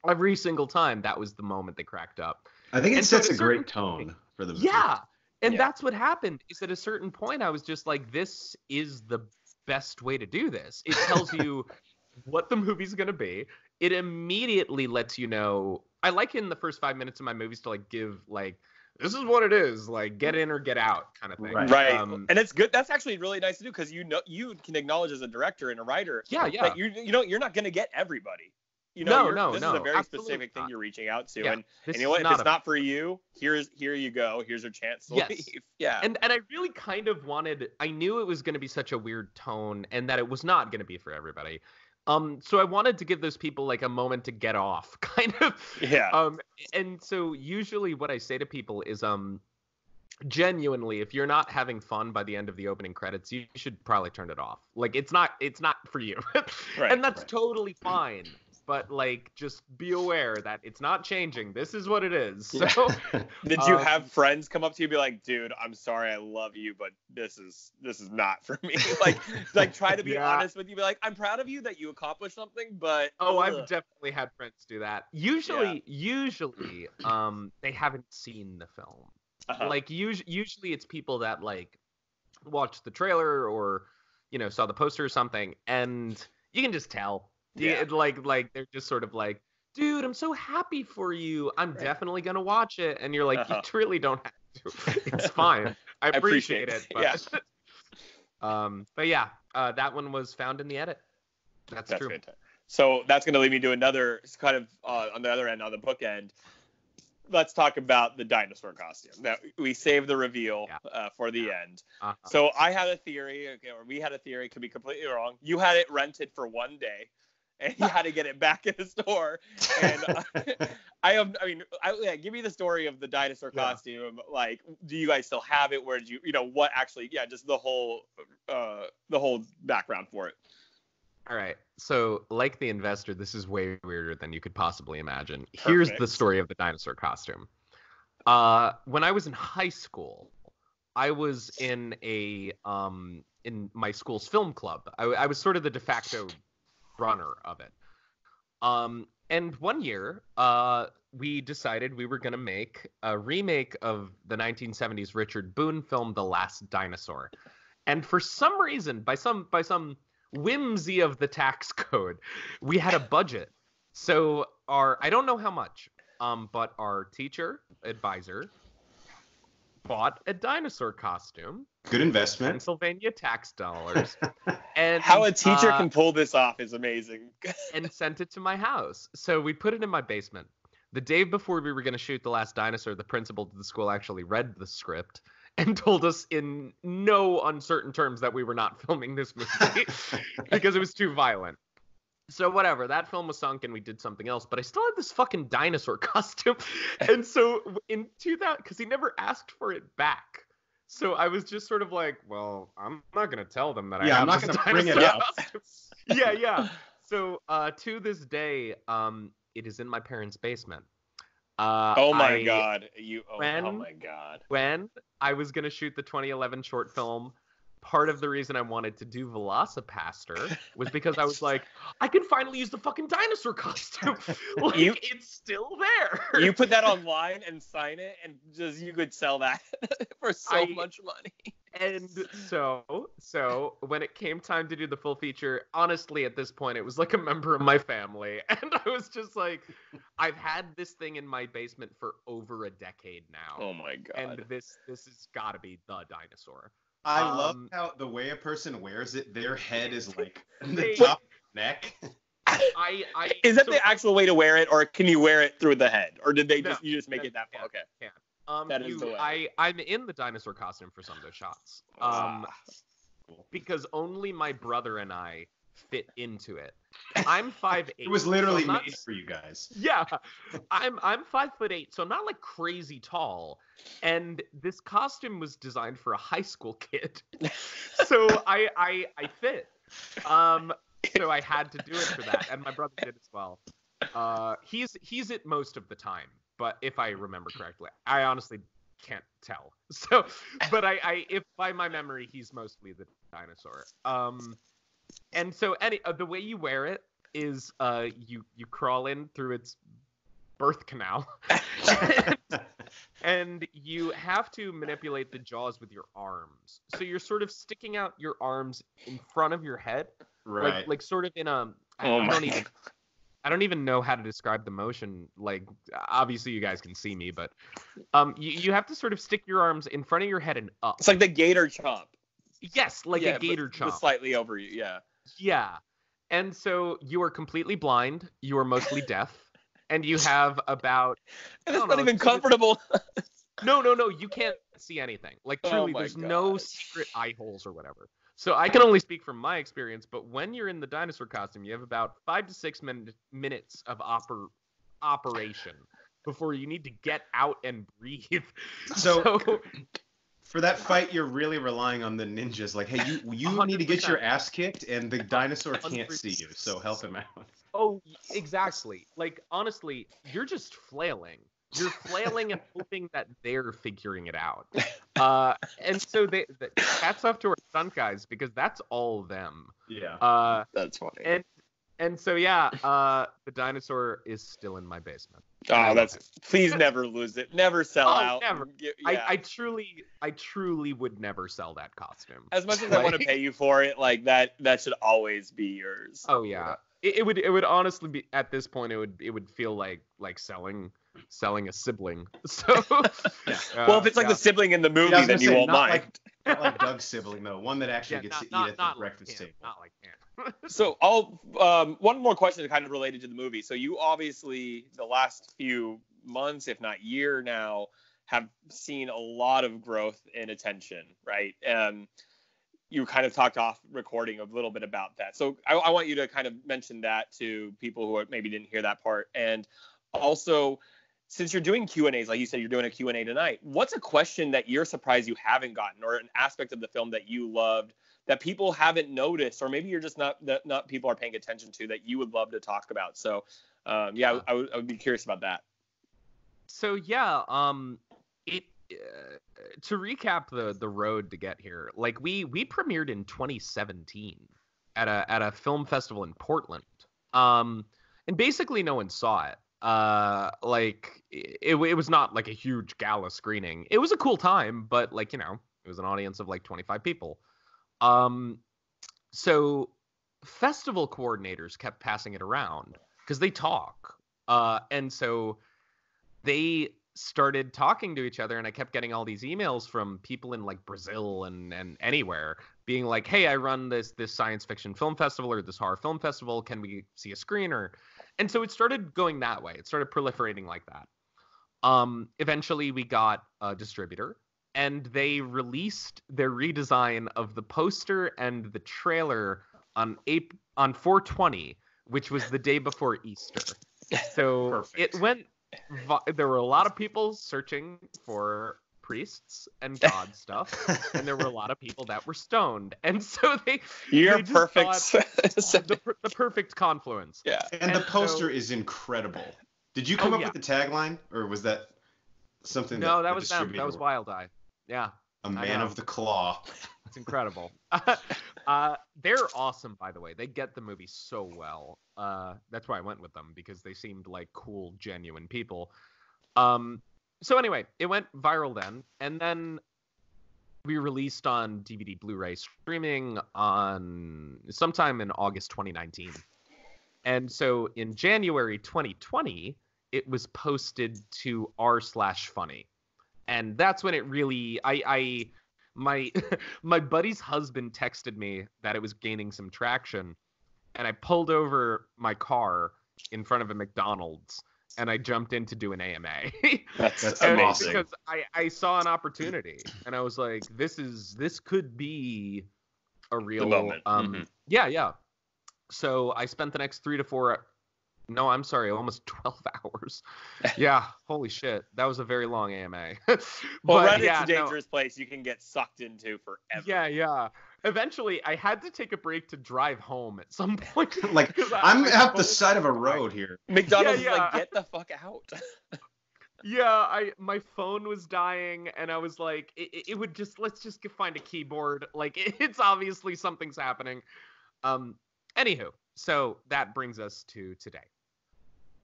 Every single time that was the moment they cracked up.
I think it
and
sets
at
a
a
great tone for the movie.
Yeah. And
Yeah.
that's what happened. Is at a certain point I was just like, this is the best way to do this. It tells you what the movie's gonna be. It immediately lets you know. I like in the first five minutes of my movies to like give like this is what it is, like get in or get out kind of thing.
Right.
Right.
Um,
and it's good. That's actually really nice to do because you know you can acknowledge as a director and a writer
yeah, yeah.
that you you know you're not gonna get everybody. You know,
No,
you're-
no,
this
no,
is a very specific thing
not.
you're reaching out to,
Yeah,
and, and you know what? If it's
a-
not for you, here's here you go. Here's your chance to
Yes.
leave. Yeah.
and and I really kind of wanted I knew it was going to be such a weird tone and that it was not going to be for everybody. Um so I wanted to give those people like a moment to get off kind of
yeah.
um and so usually what I say to people is um genuinely if you're not having fun by the end of the opening credits you should probably turn it off. Like it's not it's not for you.
Right,
and that's
right.
totally fine. But like just be aware that it's not changing. This is what it is. So
Did you
um,
have friends come up to you and be like, "Dude, I'm sorry, I love you, but this is this is not for me." like, like try to be
Yeah.
honest with you. Be like, "I'm proud of you that you accomplished something, but
Oh, I've definitely had friends do that. Usually, usually, um, they haven't seen the film.
Uh-huh.
Like, us- usually it's people that like watched the trailer or you know saw the poster or something, and you can just tell.
Yeah.
like, like they're just sort of like, dude, I'm so happy for you. I'm
Right.
definitely gonna watch it, and you're like,
Uh-huh.
you really don't have to. It's fine. I
appreciate
appreciate,
it.
it. But, um, but yeah, uh, that one was found in the edit. That's,
That's
true.
fantastic. So that's going to lead me to another it's kind of uh, on the other end, on the book end. Let's talk about the dinosaur costume. Now we saved the reveal
Yeah.
uh, for the end.
Uh-huh.
So I had a theory, okay, or we had a theory, could be completely wrong. You had it rented for one day, and he had to get it back in the store. And uh, I have, I mean, I, yeah, give me the story of the dinosaur
Yeah.
costume. Like, do you guys still have it? Where did you, you know, what actually? Yeah, just the whole, uh, the whole background for it.
All right. So, like the investor, this is way weirder than you could possibly imagine. Here's the story of the dinosaur costume. Uh, when I was in high school, I was in a um in my school's film club. I, I was sort of the de facto runner of it. Um, and one year, uh, we decided we were going to make a remake of the 1970s Richard Boone film, The Last Dinosaur. And for some reason, by some by some whimsy of the tax code, we had a budget. So our I don't know how much, um, but our teacher advisor bought a dinosaur costume,
Good investment.
Pennsylvania tax dollars, and
How a teacher
uh,
can pull this off is amazing.
and sent it to my house. So we put it in my basement. The day before we were going to shoot The Last Dinosaur, the principal of the school actually read the script and told us in no uncertain terms that we were not filming this movie because it was too violent. So whatever, that film was sunk and we did something else, but I still had this fucking dinosaur costume. And so in 2000 cuz he never asked for it back. So I was just sort of like, well, I'm not going to tell them that I
Yeah,
have
I'm not gonna bring it
dinosaur
up.
yeah, yeah. So uh, to this day, um, it is in my parents' basement. Uh,
oh my
I-
god, you! Oh, oh my god.
When I was gonna shoot the 2011 short film, part of the reason I wanted to do VelociPastor was because I was like, I can finally use the fucking dinosaur costume. like,
You-
it's still there.
You put that online and sign it, and just you could sell that for so
I-
much money.
and so so when it came time to do the full feature honestly at this point it was like a member of my family and i was just like i've had this thing in my basement for over a decade now
Oh my god.
and this this has got to be the dinosaur
I love
Um,
how the way a person wears it, their head is like the
They-
top neck.
i i
is that
so-
the actual way to wear it, or can you wear it through the head, or did they
No,
just you just make
that-
it that
yeah.
far? Okay.
um
that is
you,
the way.
i i'm in the dinosaur costume for some of those shots um
Ah.
because only my brother and i fit into it. I'm five eight
It was literally
I'm not
made for you guys.
yeah i'm i'm five foot eight so i'm not like crazy tall. And this costume was designed for a high school kid. So i i i fit. Um so i had to do it for that and my brother did as well. Uh he's he's it most of the time but if i remember correctly i honestly can't tell. So but i i if by my memory he's mostly the dinosaur. Um and so any uh, the way you wear it is uh you you crawl in through its birth canal and you have to manipulate the jaws with your arms so you're sort of sticking out your arms in front of your head
right.
like like sort of in a I,
Oh
I
my
don't even I don't even know how to describe the motion. Like, obviously, you guys can see me, but um, you, you have to sort of stick your arms in front of your head and up.
It's like the gator chomp.
Yes, like
Yeah,
a gator
but
chomp.
slightly over you. Yeah.
Yeah. And so you are completely blind. You are mostly deaf, and you have about
And it's
don't know,
even comfortable.
no, no, no. You can't see anything. Like
Oh
truly,
my
there's no secret eye holes or whatever. So I can only speak from my experience. But when you're in the dinosaur costume, you have about five to six min- minutes of oper- operation before you need to get out and breathe.
So-
so
For that fight, you're really relying on the ninjas. Like, hey, you you need to get your ass kicked, and the dinosaur can't see you, so help him out.
Oh, exactly. Like honestly, you're just flailing. You're flailing and hoping that they're figuring it out. Uh, and so they, the, hats off to our stunt guys because that's all them.
Yeah.
Uh,
That's funny.
and and so yeah, uh, the dinosaur is still in my basement.
Oh, that's
it.
please never lose it. Never sell
Oh,
out.
never.
Get-
I,
yeah.
I truly, I truly would never sell that costume.
as much as I want to pay you for it, like that that should always be yours.
Oh yeah, it, it would, it would honestly be at this point, it would, it would feel like like selling, selling a sibling. So,
Yeah.
well, if it's like
yeah.
the sibling in the movie,
Yeah,
then you
say,
won't
not
mind.
like- Not like Doug's sibling though, one that actually
yeah,
gets
not,
to eat at
not
the
like
breakfast
him,
table.
not like him.
So I'll um, one more question kind of related to the movie. So you obviously the last few months, if not year now, have seen a lot of growth in attention, right? Um, you kind of talked off recording a little bit about that. So I, I want you to kind of mention that to people who maybe didn't hear that part, and also since you're doing Q and A's, like you said, you're doing a Q and A tonight. What's a question that you're surprised you haven't gotten, or an aspect of the film that you loved that people haven't noticed, or maybe you're just not that not people are paying attention to that you would love to talk about. So, um, yeah, I, I would, I would be curious about that.
so yeah, um, it uh, to recap the the road to get here. Like we we premiered in 2017 at a at a film festival in Portland. Um, and basically no one saw it. Uh, like it, it was not like a huge gala screening. It was a cool time, but like you know, it was an audience of like 25 people. Um, so festival coordinators kept passing it around because they talk. Uh, and so they started talking to each other and I kept getting all these emails from people in like Brazil and and anywhere being like, "Hey, I run this this science fiction film festival or this horror film festival. Can we see a screener?" And so it started going that way. It started proliferating like that. Um, eventually, we got a distributor, and they released their redesign of the poster and the trailer on April, on 420, which was the day before Easter. So
Perfect.
it went. There were a lot of people searching for priests and god stuff, and there were a lot of people that were stoned, and so they
You're
they
perfect.
thought the, the perfect confluence.
yeah.
And the poster
so-
is incredible. Did you oh, come
Oh,
up
yeah.
with the tagline, or was that something?
No,
that
that
the
was them. That was? Wild Eye. Yeah.
A man of the claw.
It's incredible. uh, they're awesome, by the way. They get the movie so well. Uh, that's why I went with them because they seemed like cool, genuine people. Um, so anyway, it went viral then, and then we released on DVD, Blu-ray, streaming on sometime in August 2019. And so in January 2020, it was posted to r slash funny, and that's when it really I I my my buddy's husband texted me that it was gaining some traction and i pulled over my car in front of a mcdonald's and i jumped in to do an ama
That's,
That's amazing.
because I, I saw an opportunity and i was like this is this could be a real
moment.
um
Mhm.
yeah yeah so i spent the next three to four no i'm sorry almost 12 hours yeah holy shit that was a very long ama
Well,
But,
Reddit's
yeah,
a
no.
dangerous place you can get sucked into forever.
Yeah, yeah. Eventually, I had to take a break to drive home at some point.
Like,
I-
I'm at the side of a road here.
McDonald's
Yeah,
is like, get the fuck out.
Yeah, I my phone was dying, and I was like, it, it- it would just let's just find a keyboard. Like, it's obviously something's happening. Um. Anywho, so that brings us to today.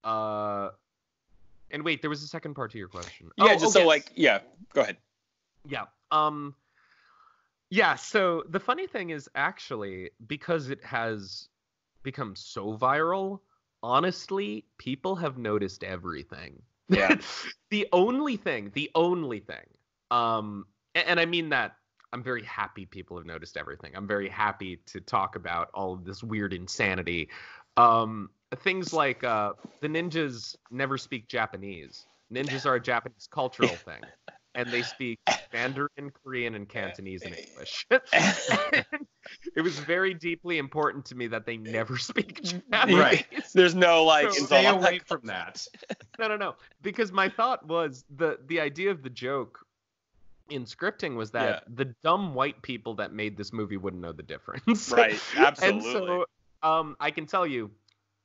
Uh. And wait, there was a second part to your question.
yeah,
Oh,
just
oh,
so like, yeah, go ahead.
Yeah. Um Yeah, so the funny thing is actually because it has become so viral, honestly, people have noticed everything.
Yeah.
the only thing, the only thing. Um a- and I mean that I'm very happy people have noticed everything. I'm very happy to talk about all of this weird insanity. Um things like uh the ninjas never speak Japanese. Ninjas are a Japanese cultural thing and they speak Mandarin, Korean, and Cantonese and English. it was very deeply important to me that they never speak Japanese.
Right.
There's no like,
So-
Stay away
that
from that.
No, no, no. Because my thought was the the idea of the joke in scripting was that the dumb white people that made this movie wouldn't know the difference.
Right, Absolutely.
and
absolutely.
so um, I can tell you,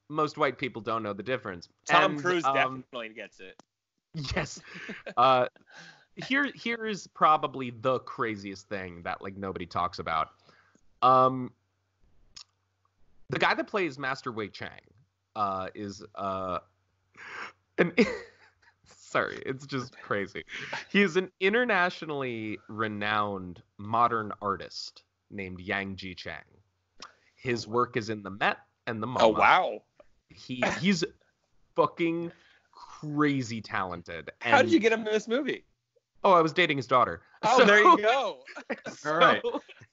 most white people don't know the difference.
Tom
And,
Cruise
um,
definitely gets it.
Yes. Uh, here, here is probably the craziest thing that like nobody talks about. Um, the guy that plays Master Wei Chang uh, is uh, an. Sorry, it's just crazy. He is an internationally renowned modern artist named Yang Jiechang. His work is in the Met and the MoMA.
Oh wow!
He he's fucking crazy talented.
How did you get him in this movie?
Oh, I was dating his daughter.
Oh,
So-
there you go.
so-
All right.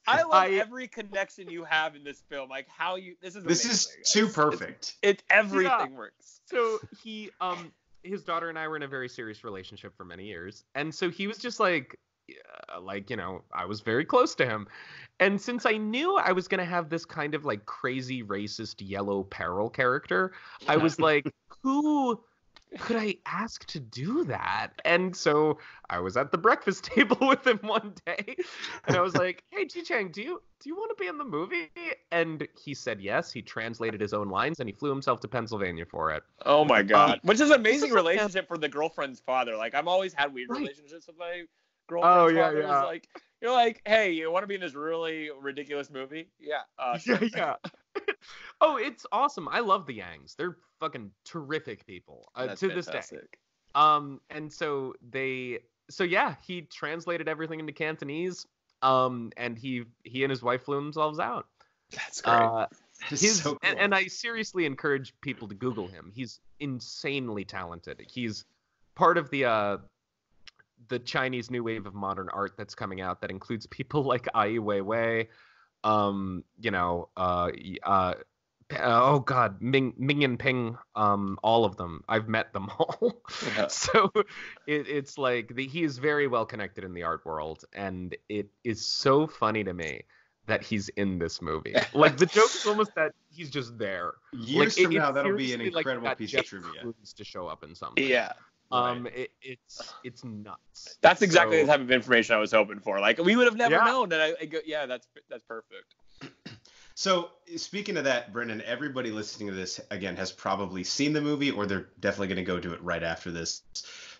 I love
I-
every connection you have in this film. Like how you. This is.
This is too
It's-
perfect.
It everything
Yeah.
works.
So he, um, his daughter and I were in a very serious relationship for many years, and so he was just like, yeah, like you know, I was very close to him, and since I knew I was gonna have this kind of like crazy racist yellow peril character, I was like, who could I ask to do that? And so I was at the breakfast table with him one day, and I was like, "Hey, Jiechang, do you do you want to be in the movie?" And he said yes. He translated his own lines, and he flew himself to Pennsylvania for it.
Oh my god!
Um,
Which is an amazing
is like-
relationship for the girlfriend's father. Like I've always had weird
Right.
relationships with my girlfriend's
Oh, yeah,
father.
Yeah.
Like you're like, hey, you want to be in this really ridiculous movie? Yeah. Uh,
yeah, yeah. oh, it's awesome. I love the Yangs. They're fucking terrific people uh, to this day. Um, and so they, so yeah, he translated everything into Cantonese. Um, and he he and his wife flew themselves out.
That's great.
Uh, his
so cool.
and, and I seriously encourage people to Google him. He's insanely talented. He's part of the uh, the Chinese new wave of modern art that's coming out that includes people like Ai Weiwei, um, you know, uh, uh, oh God, Ming Ming and Ping, um, all of them. I've met them all.
Yeah.
so it, it's like the, he is very well connected in the art world, and it is so funny to me that he's in this movie. Like the joke is almost that he's just there.
Years
like,
from
it-
now, that'll be an
seriously like
incredible piece of trivia.
To show up in something.
Yeah.
Um, it, it's it's nuts.
That's exactly
So-
the type of information I was hoping for. Like we would have never
Yeah.
known. And I, I go, yeah, that's that's perfect.
So, speaking of that, Brendan, everybody listening to this again has probably seen the movie, or they're definitely going to go do it right after this.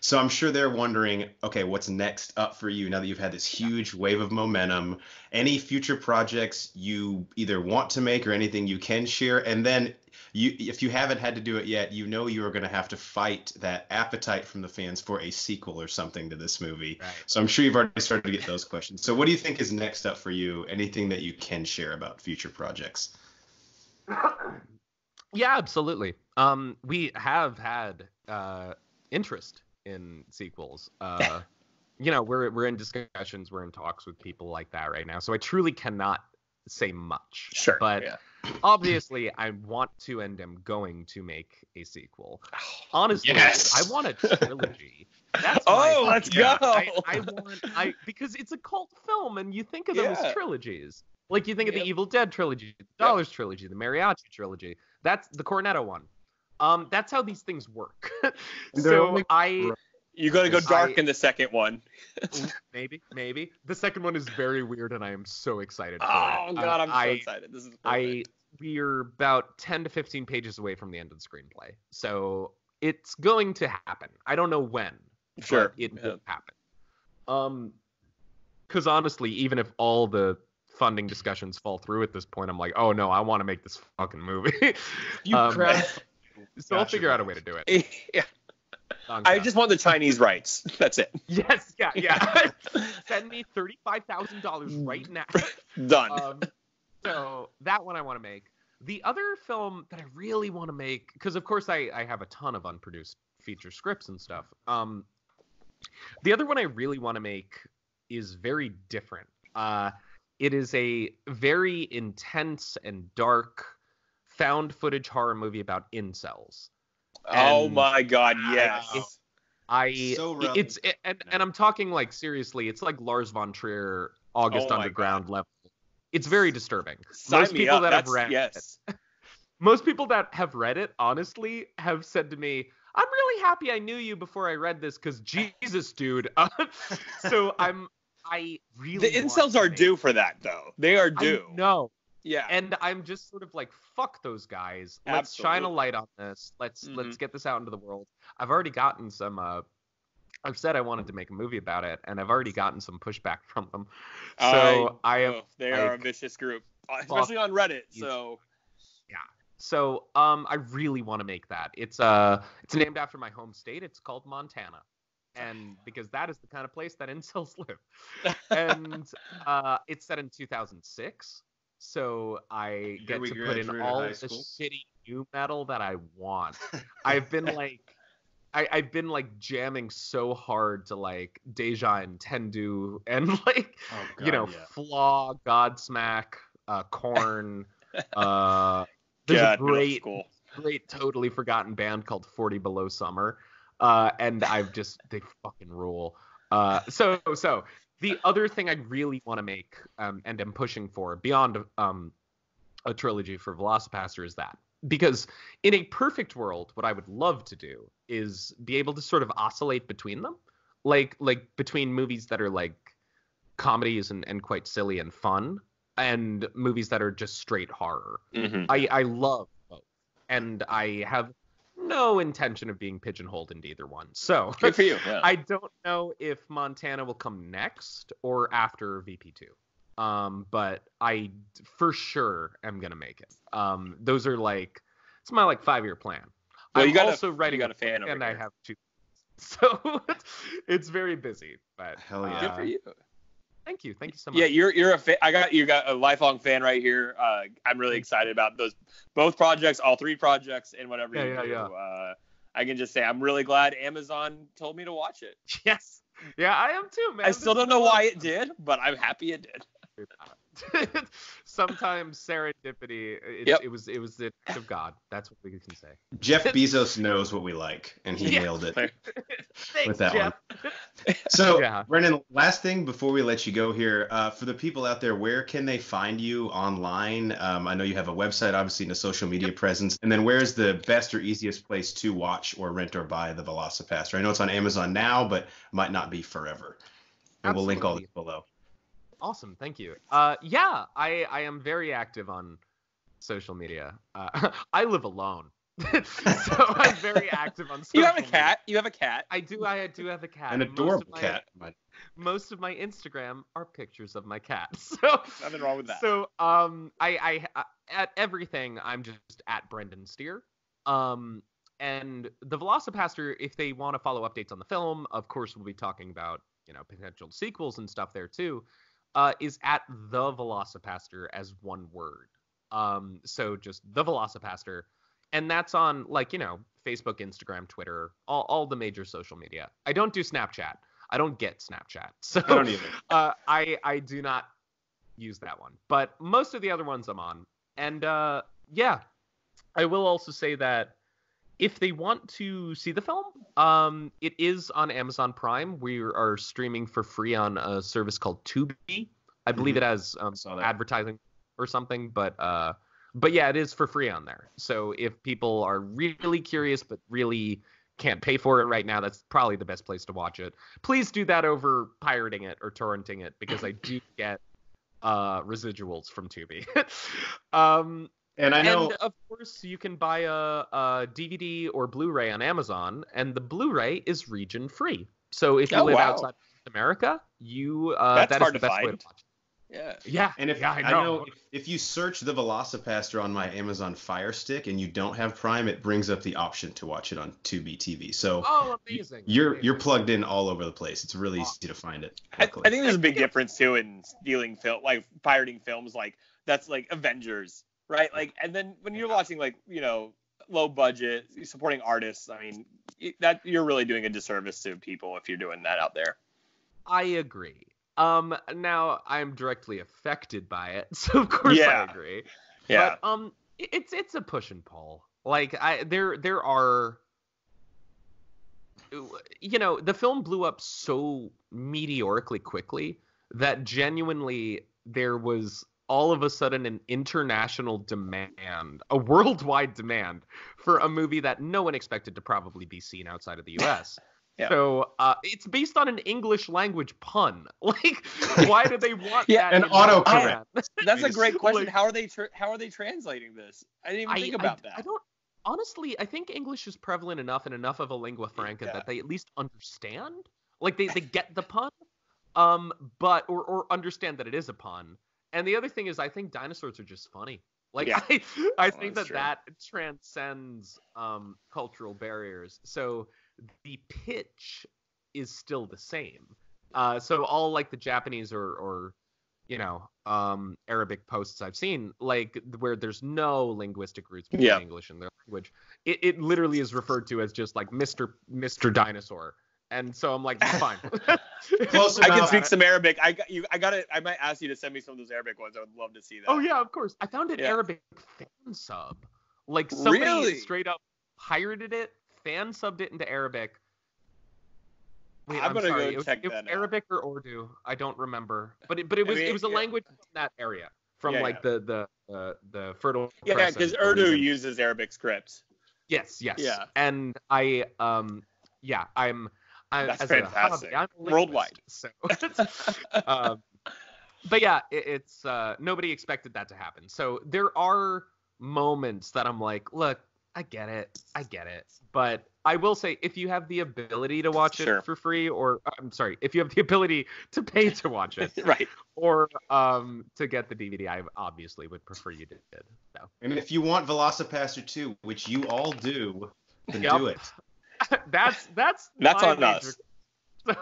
So, I'm sure they're wondering, okay, what's next up for you now that you've had this huge wave of momentum? Any future projects you either want to make or anything you can share? And then, you, if you haven't had to do it yet, you know you are going to have to fight that appetite from the fans for a sequel or something to this movie.
Right.
So I'm sure you've already started to get those questions. So what do you think is next up for you? Anything that you can share about future projects?
Yeah, absolutely. Um, we have had uh, interest in sequels. Uh, you know, we're we're in discussions, we're in talks with people like that right now. So I truly cannot say much.
Sure.
But
yeah.
Obviously, I want to and am going to make a sequel. Honestly,
Yes.
I want a trilogy. That's
Oh,
my-
let's
yeah,
go.
I, I want I because it's a cult film, and you think of them as trilogies. Like you think of the Evil Dead trilogy, the Dollars trilogy, the Mariachi trilogy. That's the Cornetto one. Um, that's how these things work. So
only-
I
You got to go
I-
dark in the second one.
maybe maybe the second one is very weird, and I am so excited. For
Oh
it.
god,
Um,
I'm so excited. This is
I we're about 10 to 15 pages away from the end of the screenplay. So it's going to happen. I don't know when. but
Sure.
it
Yeah.
will happen. Um cuz honestly, even if all the funding discussions fall through at this point, I'm like, "Oh no, I want to make this fucking movie."
You
Um,
crowd-
so I'll figure out a way to do it.
yeah.
On
I just want the Chinese rights. That's it.
Yes, yeah, yeah. Send me $35,000 right now.
Done.
um, so that one I want to make. The other film that I really want to make, because of course I, I have a ton of unproduced feature scripts and stuff. Um, the other one I really want to make is very different. Uh, it is a very intense and dark found footage horror movie about incels.
Oh my god,
Wow.
yes.
I
So
it's it, and, and I'm talking like seriously, it's like Lars von Trier August
Oh my
Underground level. It's very disturbing.
Sign
Most
me
people
up.
that have read
yes.
most people that have read it honestly have said to me i'm really happy i knew you before i read this because jesus dude Uh, so i'm i really
The
want
incels are due for that though. They are due.
no
Yeah.
and i'm just sort of like fuck those guys let's shine a light on this let's
Mhm.
let's get this out into the world i've already gotten some uh I've said I wanted to make a movie about it, and I've already gotten some pushback from them. So I, am
oh, they are a vicious group, uh, especially on Reddit. So yeah.
So um I really want to make that. It's uh it's named after my home state. It's called Montana. And because that is the kind of place that incels live. And uh it's set in 2006. So I get to put in all the shitty nu metal that I want. I've been like I, I've been like jamming so hard to like Deja and Tendu and like
Oh,
you know,
yeah.
Flaw, Godsmack, uh, Korn. uh, there's
God,
a great, great, totally forgotten band called Forty Below Summer, uh, and I've just they fucking rule. Uh, so, so the other thing I really want to make um, and am pushing for beyond um, a trilogy for VelociPastor is that because in a perfect world, what I would love to do is be able to sort of oscillate between them, like like between movies that are like comedies and, and quite silly and fun, and movies that are just straight horror.
Mhm.
I I love both, and I have no intention of being pigeonholed into either one. So
Good for you. Yeah.
I don't know if Montana will come next or after VP2. Um, but I for sure am gonna make it. Um, those are like it's my like five year plan.
Well,
I'm
you got a-
also
you
writing
got a fan over
and I
here.
have two. So it's very busy, but
Hell yeah.
uh,
Good for you.
Thank you, thank you so much.
Yeah, you're you're a fa- I got you got a lifelong fan right here. Uh, I'm really excited about those both projects, all three projects, and whatever
Yeah,
you
yeah,
do.
yeah.
Uh, I can just say I'm really glad Amazon told me to watch it.
Yes. Yeah, I am too, man.
I still don't know why it did, but I'm happy it did.
Sometimes serendipity. It,
Yep.
it was it was the act of God. That's what we can say.
Jeff Bezos knows what we like, and he
Yeah.
nailed it.
Thanks,
With that
Jeff.
So,
Yeah.
Brendan, last thing before we let you go here, uh, for the people out there, where can they find you online? Um, I know you have a website, obviously, and a social media presence. And then, where's the best or easiest place to watch or rent or buy the VelociPastor? I know it's on Amazon now, but might not be forever. And we'll link all this below.
Awesome, thank you. Uh, yeah, I I am very active on social media. Uh, I live alone, so I'm very active on. Social media.
You have a
media.
cat. You have a cat.
I do. I do have a cat.
An
Most of
adorable
my-
cat.
Most of my Instagram are pictures of my cat. So
Nothing wrong with that.
So um, I, I at everything I'm just at Brendan Steere. Um, and the VelociPastor, if they want to follow updates on the film, of course we'll be talking about you know potential sequels and stuff there too. Uh, is at the VelociPastor as one word. Um, so just the VelociPastor, and that's on like you know Facebook, Instagram, Twitter, all all the major social media. I don't do Snapchat. I don't get Snapchat. So
I don't either.
uh, I I do not use that one, but most of the other ones I'm on. And uh, yeah, I will also say that if they want to see the film, um, it is on Amazon Prime. We are streaming for free on a service called Tubi. I believe
Mhm.
it has um, advertising or something, but uh, but yeah, it is for free on there. So if people are really curious but really can't pay for it right now, that's probably the best place to watch it. Please do that over pirating it or torrenting it because I do get uh, residuals from Tubi. um,
And I know.
and of course, you can buy a, a DVD or Blu-ray on Amazon, and the Blu-ray is region free. So if you
Oh,
live
wow.
outside of America, you uh,
That's
that is
hard
the
to
best way
find.
to watch it.
Yeah.
Yeah,
And if
yeah,
I know, if, if you search the VelociPastor on my Amazon Fire Stick and you don't have Prime, it brings up the option to watch it on Tubi TV. So
Oh, amazing!
you're
amazing.
you're plugged in all over the place. It's really easy to find it.
I, I think there's a big difference too in stealing film, like pirating films, like that's like Avengers, right? Like, and then when you're watching like you know low budget supporting artists, I mean that you're really doing a disservice to people if you're doing that out there.
I agree. Um, now I'm directly affected by it, so of course
Yeah.
I agree.
Yeah.
But um, it's it's a push and pull. Like I there there are. You know, the film blew up so meteorically quickly that genuinely there was all of a sudden an international demand, a worldwide demand for a movie that no one expected to probably be seen outside of the U.S.
Yeah.
So uh, it's based on an English language pun. Like, why do they want
Yeah,
that? in
autocorrect.
That's a great question.
like-
How are they tr how are they translating this? I didn't even
I,
think
I-
about
I
that.
don't honestly. I think English is prevalent enough and enough of a lingua franca
Yeah.
that they at least understand. Like they, they get the pun, um, but or or understand that it is a pun. And the other thing is, I think dinosaurs are just funny. Like
Yeah.
I, I
Well,
think that
true.
that transcends um, cultural barriers. So the pitch is still the same. Uh, so all like the Japanese or or you know um, Arabic posts I've seen, like where there's no linguistic roots between
Yeah.
English and their language, it, it literally is referred to as just like Mister Mister Dinosaur. And so I'm like, fine.
Close
I can speak some Arabic. I got you. I got to I might ask you to send me some of those Arabic ones. I would love to see that.
Oh yeah, of course. I found an
Yeah.
Arabic fan sub. Like somebody
Really?
straight up pirated it, fan subbed it into Arabic. Wait,
I'm
I'm,
gonna go
sorry. it was,
check
it was
that out.
Arabic or Urdu. I don't remember. But it, but it
I
was
mean,
it was a
yeah.
language from that area, from
Yeah,
like the the uh, the fertile.
Yeah, because
or
Urdu uses Arabic scripts.
Yes, yes.
Yeah.
And I um yeah, I'm I,
That's
as a
fantastic.
hobby, I'm a
Worldwide.
So um, but yeah, it, it's uh nobody expected that to happen. So there are moments that I'm like, look, I get it. I get it. But I will say if you have the ability to watch
Sure.
it for free or I'm sorry, if you have the ability to pay to watch it
right.
or um to get the DVD, I obviously would prefer you did. So
And if you want VelociPastor 2, which you all do, then
Yep.
do it.
that's that's
That's on
major-
us.
So,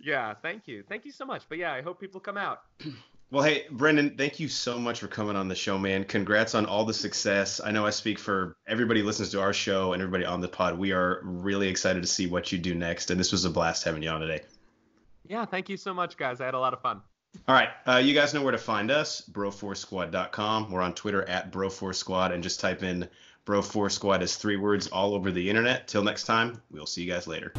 yeah, thank you, thank you so much. But yeah, I hope people come out.
Well, hey, Brendan, thank you so much for coming on the show, man. Congrats on all the success. I know I speak for everybody who listens to our show and everybody on the pod. We are really excited to see what you do next, and this was a blast having you on today.
Yeah, thank you so much, guys. I had a lot of fun.
All right, uh, you guys know where to find us, broforcesquad.com. We're on Twitter at BroForceSquad, and just type in Bro Force Squad as three words all over the internet. Till next time, we'll see you guys later.